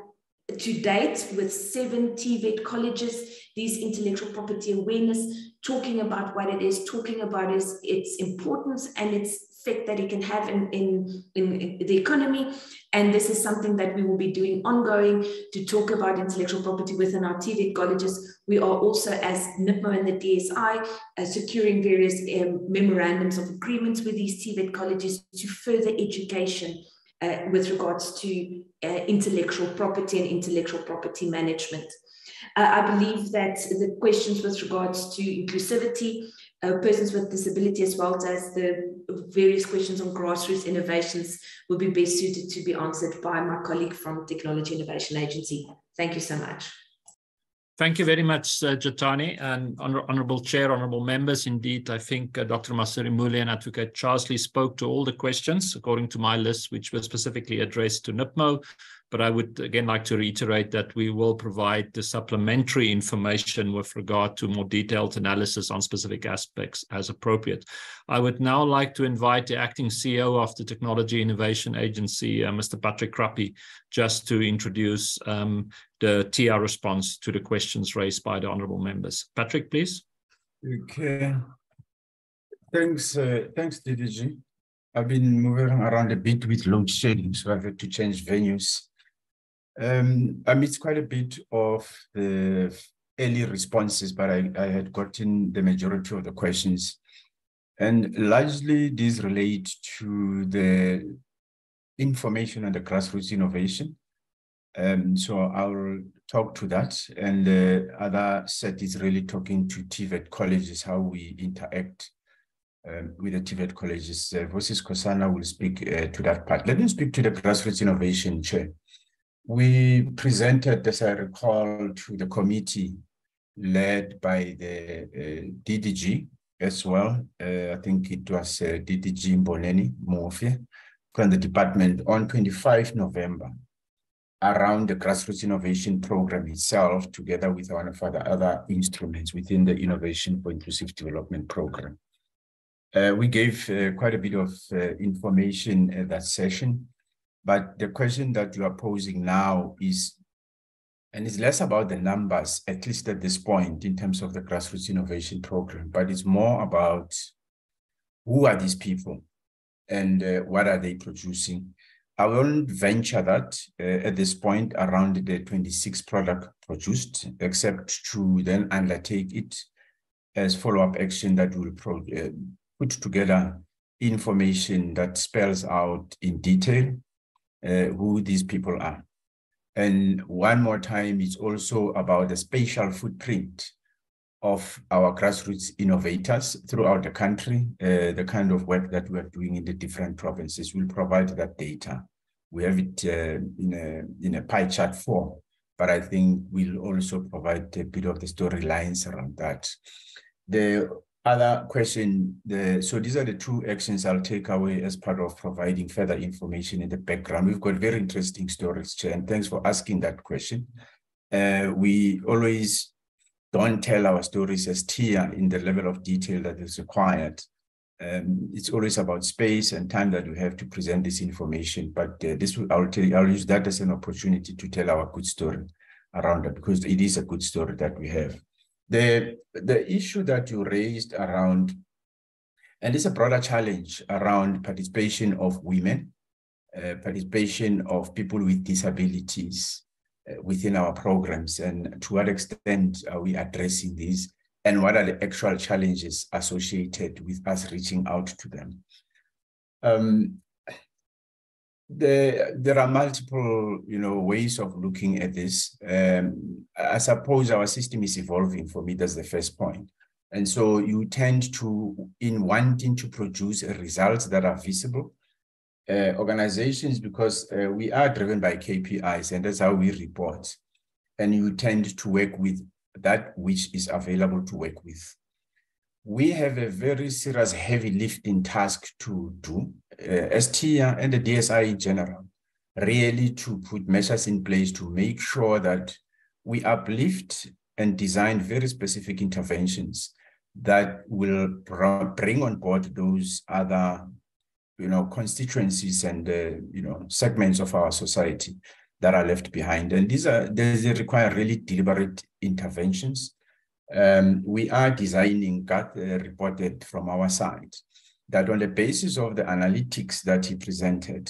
to date with seven TVET colleges, these intellectual property awareness, talking about what it is, talking about its, its importance and its effect that it can have in, in, in the economy. And this is something that we will be doing ongoing to talk about intellectual property within our TVET colleges. We are also, as NIPMO and the DSI, uh, securing various um, memorandums of agreements with these TVET colleges to further education uh, with regards to intellectual property and intellectual property management. Uh, I believe that the questions with regards to inclusivity uh, persons with disability as well as the various questions on grassroots innovations will be best suited to be answered by my colleague from Technology Innovation Agency. Thank you so much. Thank you very much, uh, Jetane, and honor honorable chair, honorable members. Indeed, I think uh, Dr. Maserumule and Advocate Charsley spoke to all the questions according to my list, which were specifically addressed to NIPMO. But I would again like to reiterate that we will provide the supplementary information with regard to more detailed analysis on specific aspects as appropriate. I would now like to invite the acting CEO of the Technology Innovation Agency, uh, Mr. Patrick Krappie, just to introduce um, the TR response to the questions raised by the honorable members. Patrick, please. Okay. Thanks, uh, thanks, DDG. I've been moving around a bit with load shedding, so I've had to change venues. Um, I missed quite a bit of the early responses, but I, I had gotten the majority of the questions. And largely these relate to the information on the grassroots innovation. Um, so I'll talk to that. And the other set is really talking to TVET colleges, how we interact um, with the TVET colleges. Uh, Voices Kosana will speak uh, to that part. Let me speak to the grassroots innovation chair. We presented, as I recall, to the committee led by the uh, DDG as well. Uh, I think it was uh, DDG Mmboneni Muofhe from the department on 25 November around the grassroots innovation program itself, together with one of the other instruments within the Innovation for Inclusive Development program. Uh, we gave uh, quite a bit of uh, information at that session. But the question that you are posing now is, and it's less about the numbers, at least at this point, in terms of the grassroots innovation program, but it's more about who are these people and uh, what are they producing. I won't venture that uh, at this point around the 26 product produced, except to then undertake it as follow-up action that will pro uh, put together information that spells out in detail uh, who these people are. And one more time, it's also about the spatial footprint of our grassroots innovators throughout the country, uh, the kind of work that we are doing in the different provinces. We'll provide that data. We have it uh, in, a, in a pie chart form, but I think we'll also provide a bit of the storylines around that. The other question, the, so these are the two actions I'll take away as part of providing further information in the background. We've got very interesting stories, Chair, and thanks for asking that question. Uh, we always don't tell our stories as TIA in the level of detail that is required. Um, it's always about space and time that we have to present this information. But uh, this will, I'll, tell I'll use that as an opportunity to tell our good story around that because it is a good story that we have. The, the issue that you raised around, and it's a broader challenge around participation of women, uh, participation of people with disabilities uh, within our programs, and to what extent are we addressing these, and what are the actual challenges associated with us reaching out to them. Um, there, there are multiple, you know, ways of looking at this. Um, I suppose our system is evolving. For me, that's the first point. And so you tend to, in wanting to produce results that are visible, uh, organizations, because uh, we are driven by KPIs, and that's how we report. And you tend to work with that which is available to work with we have a very serious heavy lifting task to do uh, and the DSI in general, really to put measures in place to make sure that we uplift and design very specific interventions that will bring on board those other you know constituencies and uh, you know segments of our society that are left behind. And these are these require really deliberate interventions. Um, we are designing, got uh, reported from our side, that on the basis of the analytics that he presented,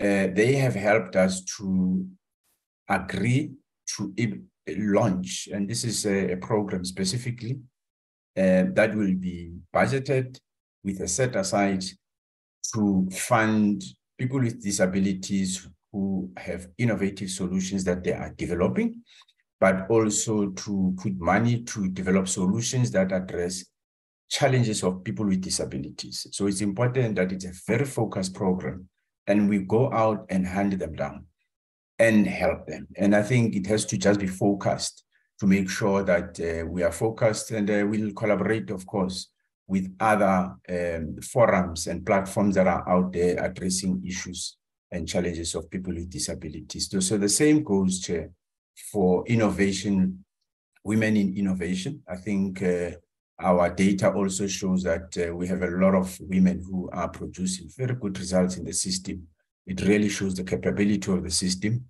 uh, they have helped us to agree to launch, and this is a, a program specifically uh, that will be budgeted with a set aside to fund people with disabilities who have innovative solutions that they are developing but also to put money to develop solutions that address challenges of people with disabilities. So it's important that it's a very focused program and we go out and hand them down and help them. And I think it has to just be focused to make sure that uh, we are focused and uh, we'll collaborate, of course, with other um, forums and platforms that are out there addressing issues and challenges of people with disabilities. So, so the same goes, Chair, for innovation, women in innovation. I think uh, our data also shows that uh, we have a lot of women who are producing very good results in the system. It really shows the capability of the system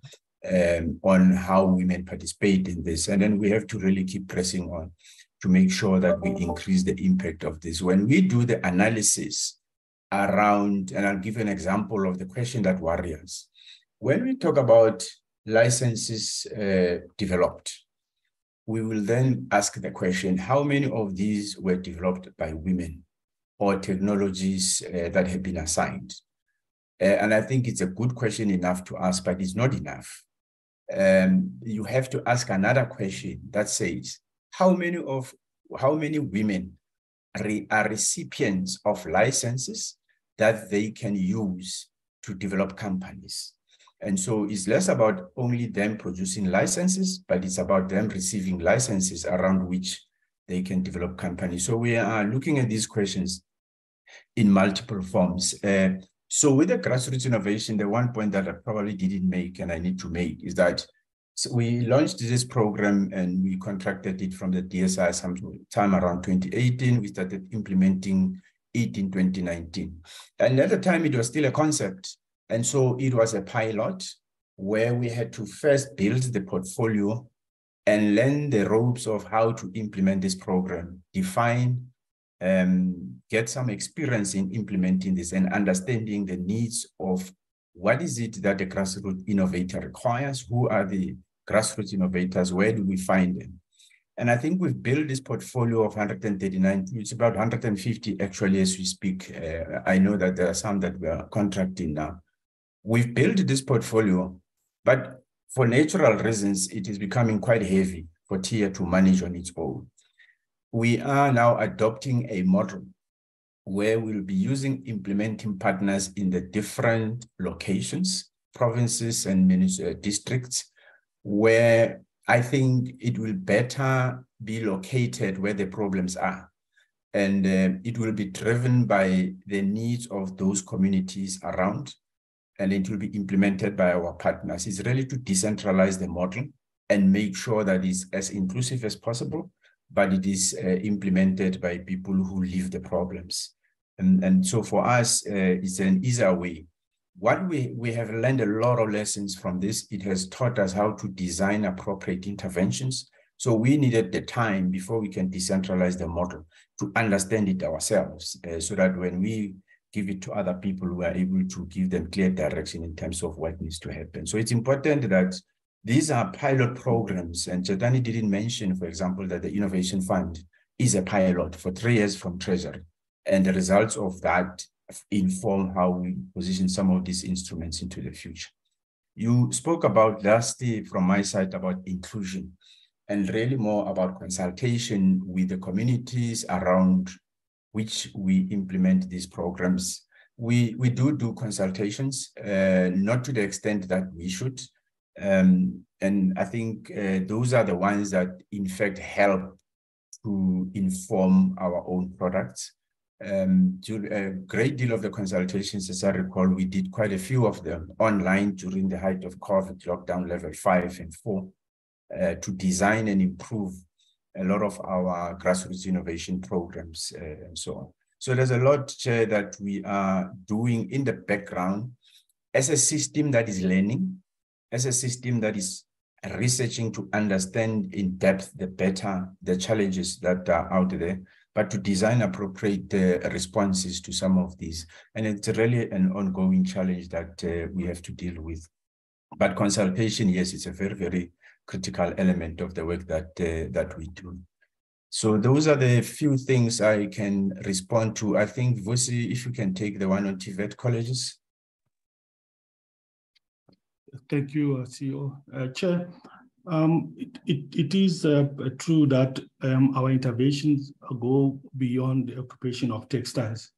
um, on how women participate in this. And then we have to really keep pressing on to make sure that we increase the impact of this. When we do the analysis around, and I'll give an example of the question that worries. when we talk about licenses uh, developed, we will then ask the question, how many of these were developed by women or technologies uh, that have been assigned? Uh, and I think it's a good question enough to ask, but it's not enough. Um, you have to ask another question that says, how many of how many women re are recipients of licenses that they can use to develop companies? And so it's less about only them producing licenses, but it's about them receiving licenses around which they can develop companies. So we are looking at these questions in multiple forms. Uh, so with the grassroots innovation, the one point that I probably didn't make and I need to make is that so we launched this program and we contracted it from the DSI sometime around 2018. We started implementing it in 2019. And at the time, it was still a concept. And so it was a pilot where we had to first build the portfolio and learn the ropes of how to implement this program, define, um, get some experience in implementing this and understanding the needs of what is it that the grassroots innovator requires, who are the grassroots innovators, where do we find them? And I think we've built this portfolio of 139, it's about 150 actually as we speak. Uh, I know that there are some that we are contracting now we've built this portfolio, but for natural reasons, it is becoming quite heavy for TIA to manage on its own. we are now adopting a model where we'll be using implementing partners in the different locations, provinces and uh, districts, where I think it will better be located where the problems are. And uh, it will be driven by the needs of those communities around, and it will be implemented by our partners. It's really to decentralize the model and make sure that it's as inclusive as possible, but it is uh, implemented by people who live the problems. And, and so for us, uh, it's an easier way. What we, we have learned a lot of lessons from this. It has taught us how to design appropriate interventions. So we needed the time before we can decentralize the model to understand it ourselves uh, so that when we give it to other people, who are able to give them clear direction in terms of what needs to happen. So it's important that these are pilot programs. And Jetane didn't mention, for example, that the Innovation Fund is a pilot for three years from Treasury. And the results of that inform how we position some of these instruments into the future. You spoke about lastly from my side about inclusion and really more about consultation with the communities around which we implement these programs. We, we do do consultations, uh, not to the extent that we should. Um, and I think uh, those are the ones that in fact help to inform our own products um, a great deal of the consultations, as I recall, we did quite a few of them online during the height of COVID lockdown level five and four uh, to design and improve a lot of our grassroots innovation programs uh, and so on. So there's a lot that we are doing in the background as a system that is learning, as a system that is researching to understand in depth the better the challenges that are out there but to design appropriate uh, responses to some of these. And it's really an ongoing challenge that uh, we have to deal with. But consultation, yes, it's a very, very critical element of the work that, uh, that we do. So those are the few things I can respond to. I think, Vusi, if you can take the one on TVET colleges. Thank you, uh, CEO. Uh, Chair, um, it, it, it is uh, true that um, our interventions go beyond the occupation of textiles.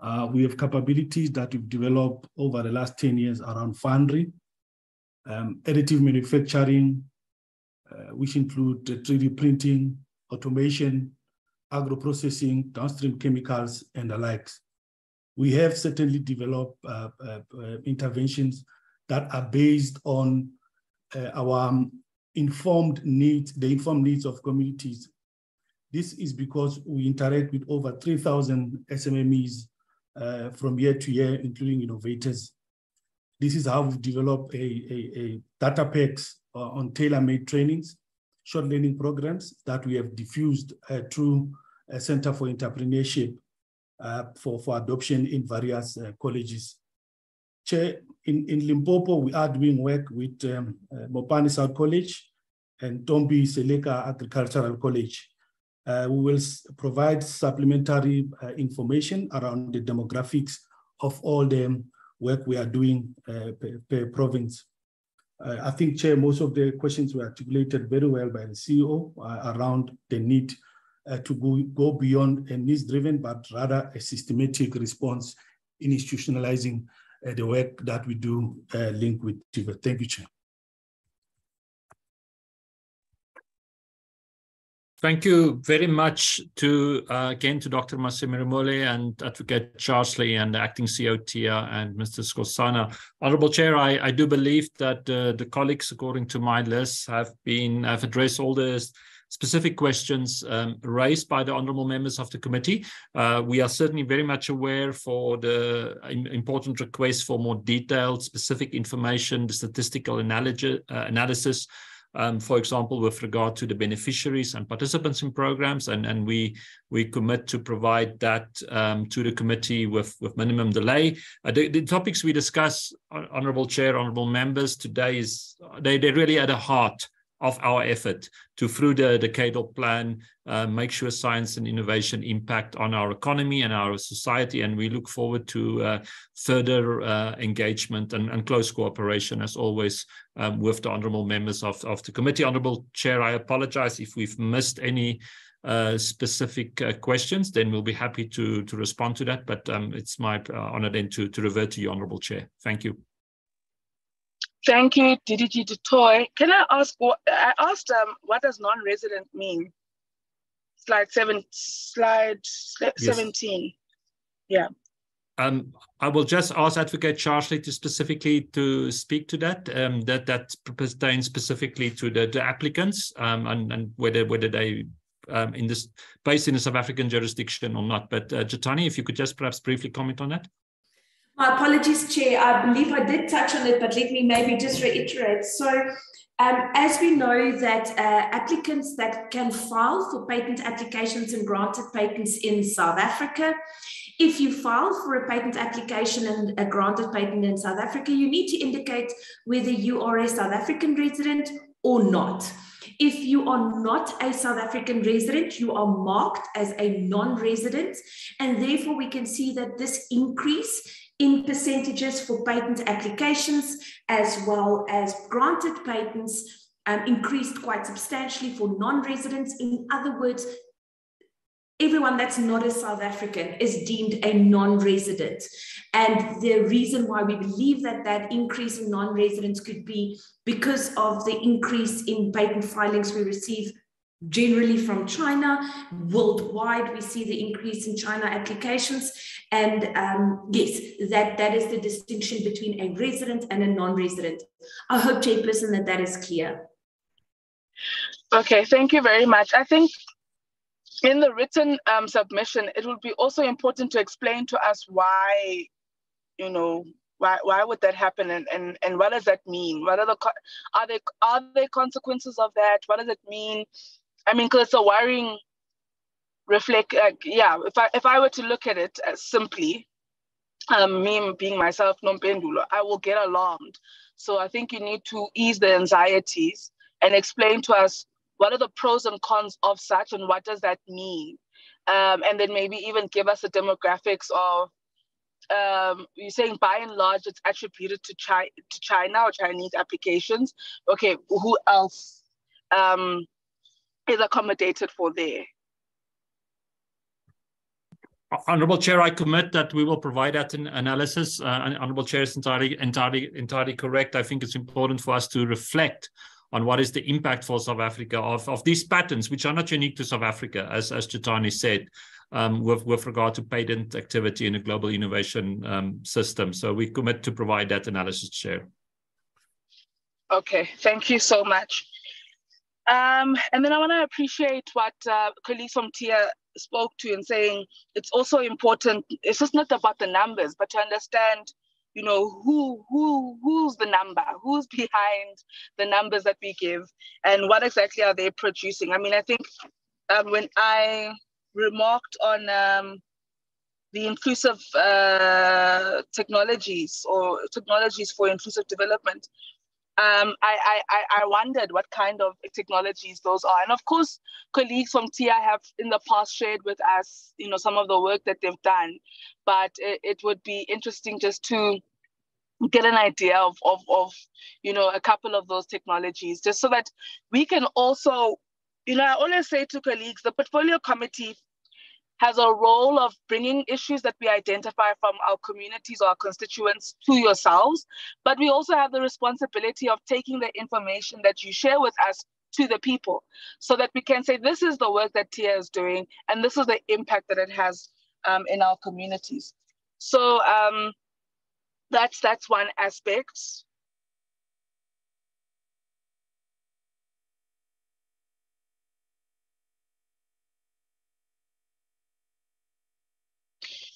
Uh, we have capabilities that we've developed over the last 10 years around foundry, um, additive manufacturing, which include 3D printing, automation, agro-processing, downstream chemicals, and the likes. We have certainly developed uh, uh, uh, interventions that are based on our um, informed needs, the informed needs of communities. This is because we interact with over 3,000 SMMEs uh, from year to year, including innovators. This is how we've developed a, a, a data packs uh, on tailor-made trainings, short learning programs that we have diffused uh, through a Center for Entrepreneurship uh, for, for adoption in various uh, colleges. Chair, in, in Limpopo, we are doing work with um, uh, Mopani South College and Tompi Seleka Agricultural College. Uh, we will provide supplementary uh, information around the demographics of all the work we are doing uh, per, per, province. I think, Chair, most of the questions were articulated very well by the CEO uh, around the need uh, to go, go beyond a needs-driven, but rather a systematic response in institutionalizing the work that we do uh, link with TVET. Thank you, Chair. Thank you very much to uh, again to Dr. Maserumule and Advocate Charsley and acting CEO and Mr. Skosana. Honorable Chair, I, I do believe that uh, the colleagues, according to my list, have been have addressed all the specific questions um, raised by the honourable members of the committee. Uh, we are certainly very much aware for the important request for more detailed, specific information, the statistical uh, analysis um, for example, with regard to the beneficiaries and participants in programs, and, and we we commit to provide that um, to the committee with, with minimum delay. Uh, the, the, topics we discuss, Honourable Chair, Honourable Members, today is they, they're really at the heart of our effort to, through the decadal plan, uh, make sure science and innovation impact on our economy and our society. And we look forward to uh, further uh, engagement and, and, close cooperation, as always, um, with the honourable members of, of the committee. Honourable Chair, I apologize if we've missed any uh, specific uh, questions, then we'll be happy to to respond to that. But um, it's my uh, honor then to to revert to you, Honourable Chair. Thank you. Thank you, Toit. Can I ask what I asked um what does non-resident mean? Slide seven slide yes. 17. Yeah. Um, I will just ask Advocate Charsley to specifically to speak to that. Um, that that pertains specifically to the, the applicants um, and, and whether whether they um, in this based in a South African jurisdiction or not. But uh, Jetane, if you could just perhaps briefly comment on that. My apologies, Chair. I believe I did touch on it, but let me maybe just reiterate. So, um, as we know that uh, applicants that can file for patent applications and granted patents in South Africa, if you file for a patent application and a granted patent in South Africa, you need to indicate whether you are a South African resident or not. If you are not a South African resident, you are marked as a non-resident, and therefore we can see that this increase in percentages for patent applications as well as granted patents um, increased quite substantially for non-residents. In other words, everyone that's not a South African is deemed a non-resident. And the reason why we believe that that increase in non-residents could be because of the increase in patent filings we receive generally from China. Worldwide, we see the increase in China applications. And um, yes, that, that is the distinction between a resident and a non-resident. I hope, Chairperson, that that is clear. Okay, thank you very much. I think in the written um, submission, it would be also important to explain to us why, you know, why, why would that happen and, and, and what does that mean? What are the are there are there consequences of that? What does it mean? I mean, because it's a worrying reflect. Like, yeah, if I if I were to look at it as simply, um, me being myself, Nompendulo, I will get alarmed. So I think you need to ease the anxieties and explain to us what are the pros and cons of such and what does that mean um, and then maybe even give us the demographics of um, you're saying by and large it's attributed to, Chi- to China or Chinese applications. Okay, who else um, is accommodated for there? Honorable Chair, I commit that we will provide that analysis. Uh, Honorable Chair is entirely, entirely, entirely correct. I think it's important for us to reflect on what is the impact for South Africa of, of these patterns, which are not unique to South Africa, as, as Jetane said, um, with, with regard to patent activity in a global innovation um, system. So we commit to provide that analysis, Chair. Okay, thank you so much. Um, and then I want to appreciate what uh, colleagues from TIA spoke to in saying it's also important, it's just not about the numbers, but to understand you know who who who's the number who's behind the numbers that we give and what exactly are they producing i mean i think um, when i remarked on um, the inclusive uh, technologies or technologies for inclusive development um, I, I, I wondered what kind of technologies those are. And of course, colleagues from TIA have in the past shared with us, you know, some of the work that they've done. But it, it would be interesting just to get an idea of, of, of, you know, a couple of those technologies, just so that we can also, you know, I always say to colleagues, the portfolio committee has a role of bringing issues that we identify from our communities or our constituents to yourselves, but we also have the responsibility of taking the information that you share with us to the people so that we can say this is the work that TIA is doing and this is the impact that it has um, in our communities. So um, that's that's one aspect.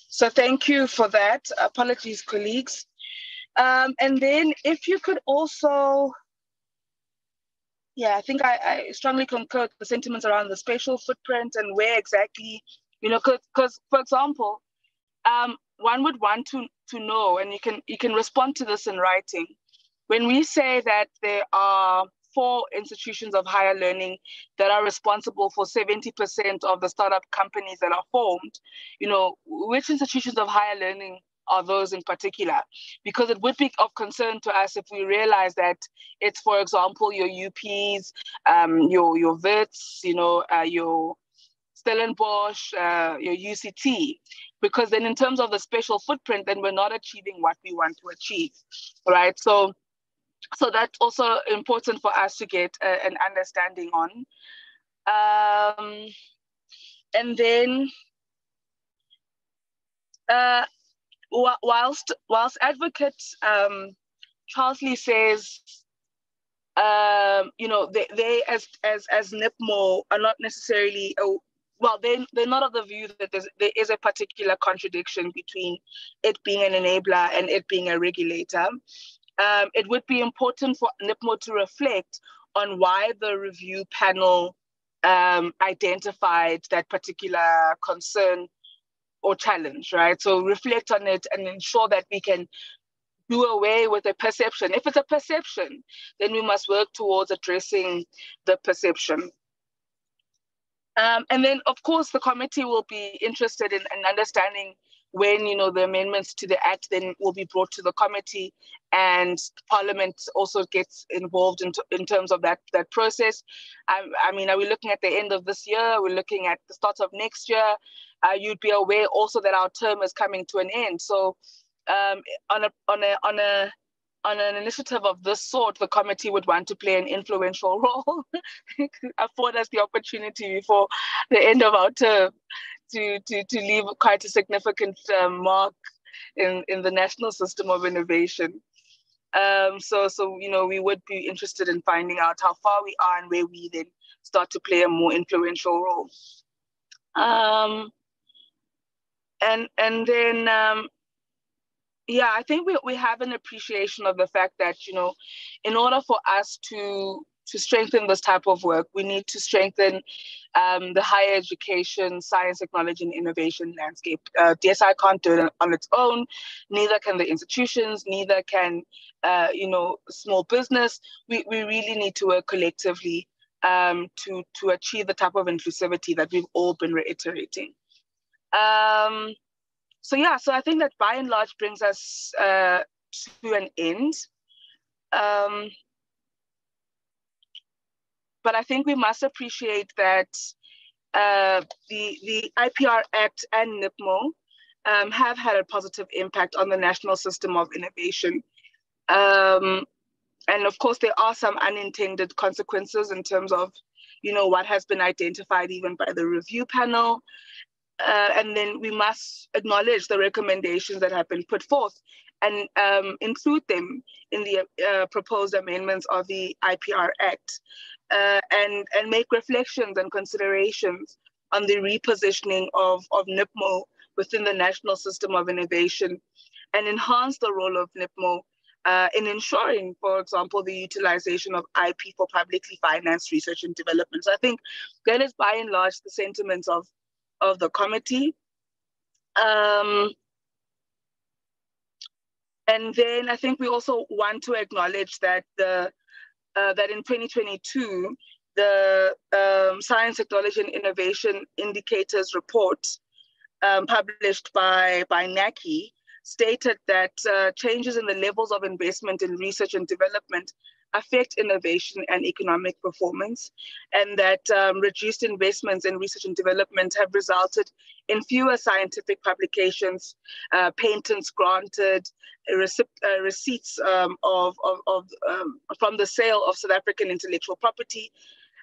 So thank you for that. Apologies, colleagues. Um, and then if you could also, yeah, I think I, I strongly concur the sentiments around the spatial footprint and where exactly, you know, because for example, um, one would want to, to know, and you can you can respond to this in writing, when we say that there are four institutions of higher learning that are responsible for 70% of the startup companies that are formed, you know, which institutions of higher learning are those in particular? Because it would be of concern to us if we realize that it's, for example, your UPs, um, your your Wits, you know, uh, your Stellenbosch, uh, your UCT, because then in terms of the spatial footprint, then we're not achieving what we want to achieve, right? So, so that's also important for us to get an understanding on. Um, and then, uh, whilst whilst advocate um, Charsley says um, you know, they, they as as as NIPMO are not necessarily well, they they're not of the view that there is a particular contradiction between it being an enabler and it being a regulator. Um, it would be important for NIPMO to reflect on why the review panel um, identified that particular concern or challenge, right? So reflect on it and ensure that we can do away with the perception. If it's a perception, then we must work towards addressing the perception. Um, and then, of course, the committee will be interested in, in, understanding when you know the amendments to the act then will be brought to the committee, and Parliament also gets involved in, in terms of that that process. I, I mean, are we looking at the end of this year? We're looking at the start of next year. Uh, you'd be aware also that our term is coming to an end. So um, on a on a on a on an initiative of this sort, the committee would want to play an influential role, afford us the opportunity before the end of our term to, to, to leave quite a significant um, mark in, in the national system of innovation. Um, so, so, you know, we would be interested in finding out how far we are and where we then start to play a more influential role. Um, and, and then um, yeah i think we, we have an appreciation of the fact that you know in order for us to to strengthen this type of work we need to strengthen um, the higher education science technology and innovation landscape. Uh, dsi can't do it on its own. Neither can the institutions. Neither can uh, you know small business. We, we really need to work collectively um, to to achieve the type of inclusivity that we've all been reiterating. Um, so yeah, so I think that by and large brings us uh, to an end. Um, but I think we must appreciate that uh, the the IPR Act and NIPMO um, have had a positive impact on the national system of innovation. Um, and of course, there are some unintended consequences in terms of, you know, what has been identified even by the review panel uh, and then we must acknowledge the recommendations that have been put forth and um, include them in the uh, proposed amendments of the IPR Act uh, and, and make reflections and considerations on the repositioning of, of NIPMO within the national system of innovation and enhance the role of NIPMO uh, in ensuring, for example, the utilization of IP for publicly financed research and development. So I think that is by and large the sentiments of of the committee. Um, and then I think we also want to acknowledge that the uh, that in 2022, the um, Science, Technology and Innovation Indicators Report um, published by, by NACI stated that uh, changes in the levels of investment in research and development affect innovation and economic performance, and that um, reduced investments in research and development have resulted in fewer scientific publications, uh, patents granted, uh, receipts um, of, of, of um, from the sale of South African intellectual property.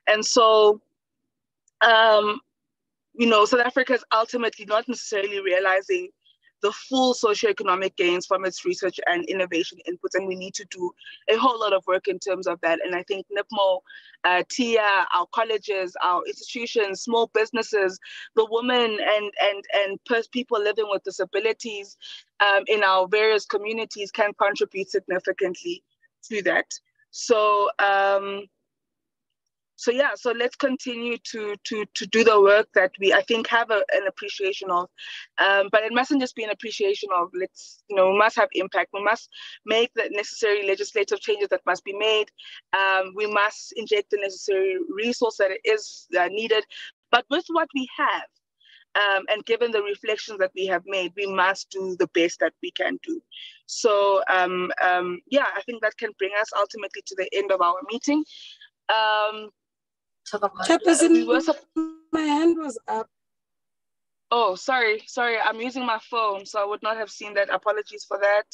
And so, um, you know, South Africa is ultimately not necessarily realizing the full socioeconomic gains from its research and innovation inputs. And we need to do a whole lot of work in terms of that. And I think NIPMO, uh, TIA, our colleges, our institutions, small businesses, the women and, and, and people living with disabilities um, in our various communities can contribute significantly to that. So, um, so yeah so let's continue to to to do the work that we i think have a, an appreciation of um, but it mustn't just be an appreciation of let's you know we must have impact we must make the necessary legislative changes that must be made um, we must inject the necessary resource that is uh, needed but with what we have um, and given the reflections that we have made, we must do the best that we can do. So, um, um, yeah, I think that can bring us ultimately to the end of our meeting. Um, Chairperson, we were my hand was up. Oh, sorry, sorry. I'm using my phone, so I would not have seen that. Apologies for that.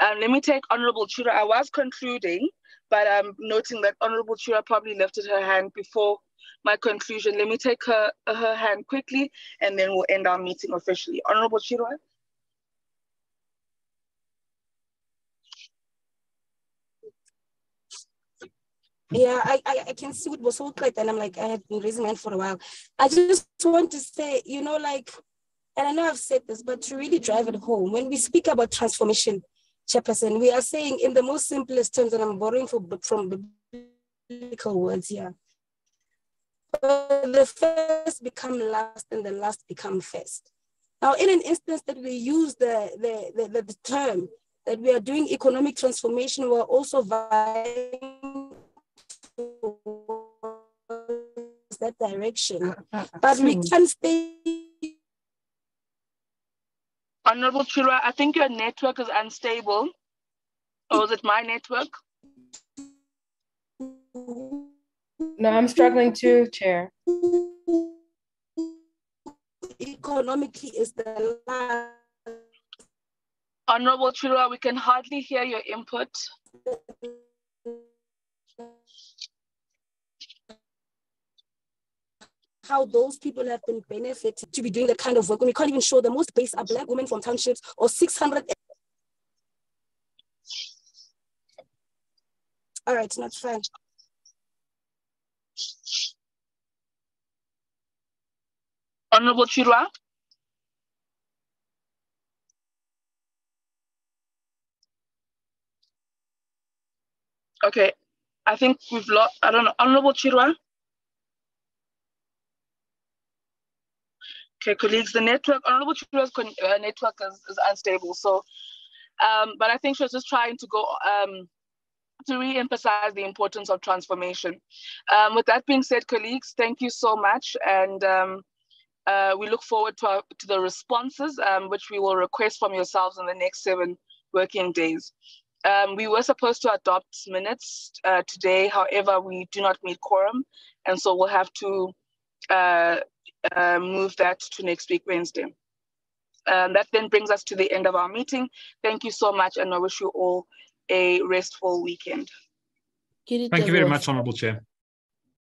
Um, let me take Honorable Chirwa. I was concluding, but I'm noting that Honorable Chirwa probably lifted her hand before my conclusion. Let me take her, her hand quickly, and then we'll end our meeting officially. Honorable Chirwa. Yeah, I, I, I can see it was so great. And I'm like, I had been raising my hand for a while. I just want to say, you know, like, and I know I've said this, but to really drive it home, when we speak about transformation, Chairperson, we are saying in the most simplest terms, and I'm borrowing from, from biblical words here. The first become last and the last become first. Now, in an instance that we use the, the, the, the term that we are doing economic transformation, we're also vying that direction. Ah, ah, ah. But we can't stay. Honorable Chirwa, I think your network is unstable. Or is it my network? No, I'm struggling too, Chair. Economically is the last. Honorable Chirwa, we can hardly hear your input. How those people have been benefited to be doing that kind of work when we can't even show the most base are black women from townships or 600 all right not fine. Honorable chirwa? Okay i think we've lost i don't know honorable chirwa Okay, colleagues, the network, Honorable Chirwa's uh, network is, is unstable. So, um, but I think she was just trying to go um, to re-emphasize the importance of transformation. Um, with that being said, colleagues, thank you so much. And um, uh, we look forward to, our, to the responses, um, which we will request from yourselves in the next seven working days. Um, we were supposed to adopt minutes uh, today. However, we do not meet quorum. And so we'll have to uh, uh, move that to next week, Wednesday. Um, that then brings us to the end of our meeting. Thank you so much, and I wish you all a restful weekend. Thank you very much, Honorable Chair.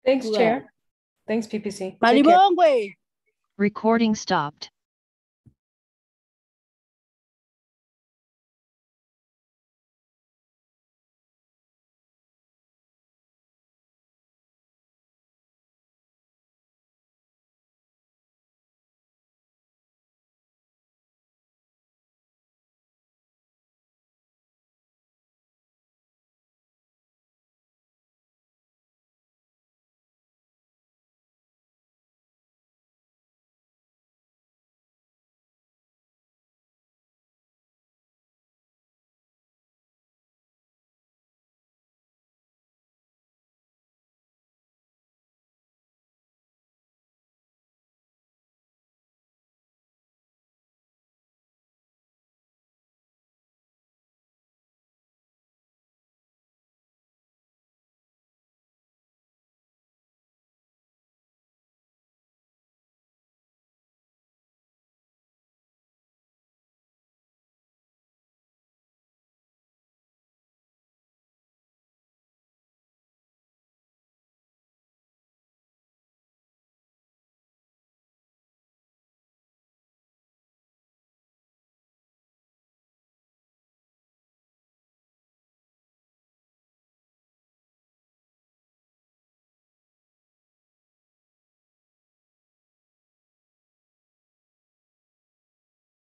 Thanks, Chair. Thanks, PPC. Recording stopped.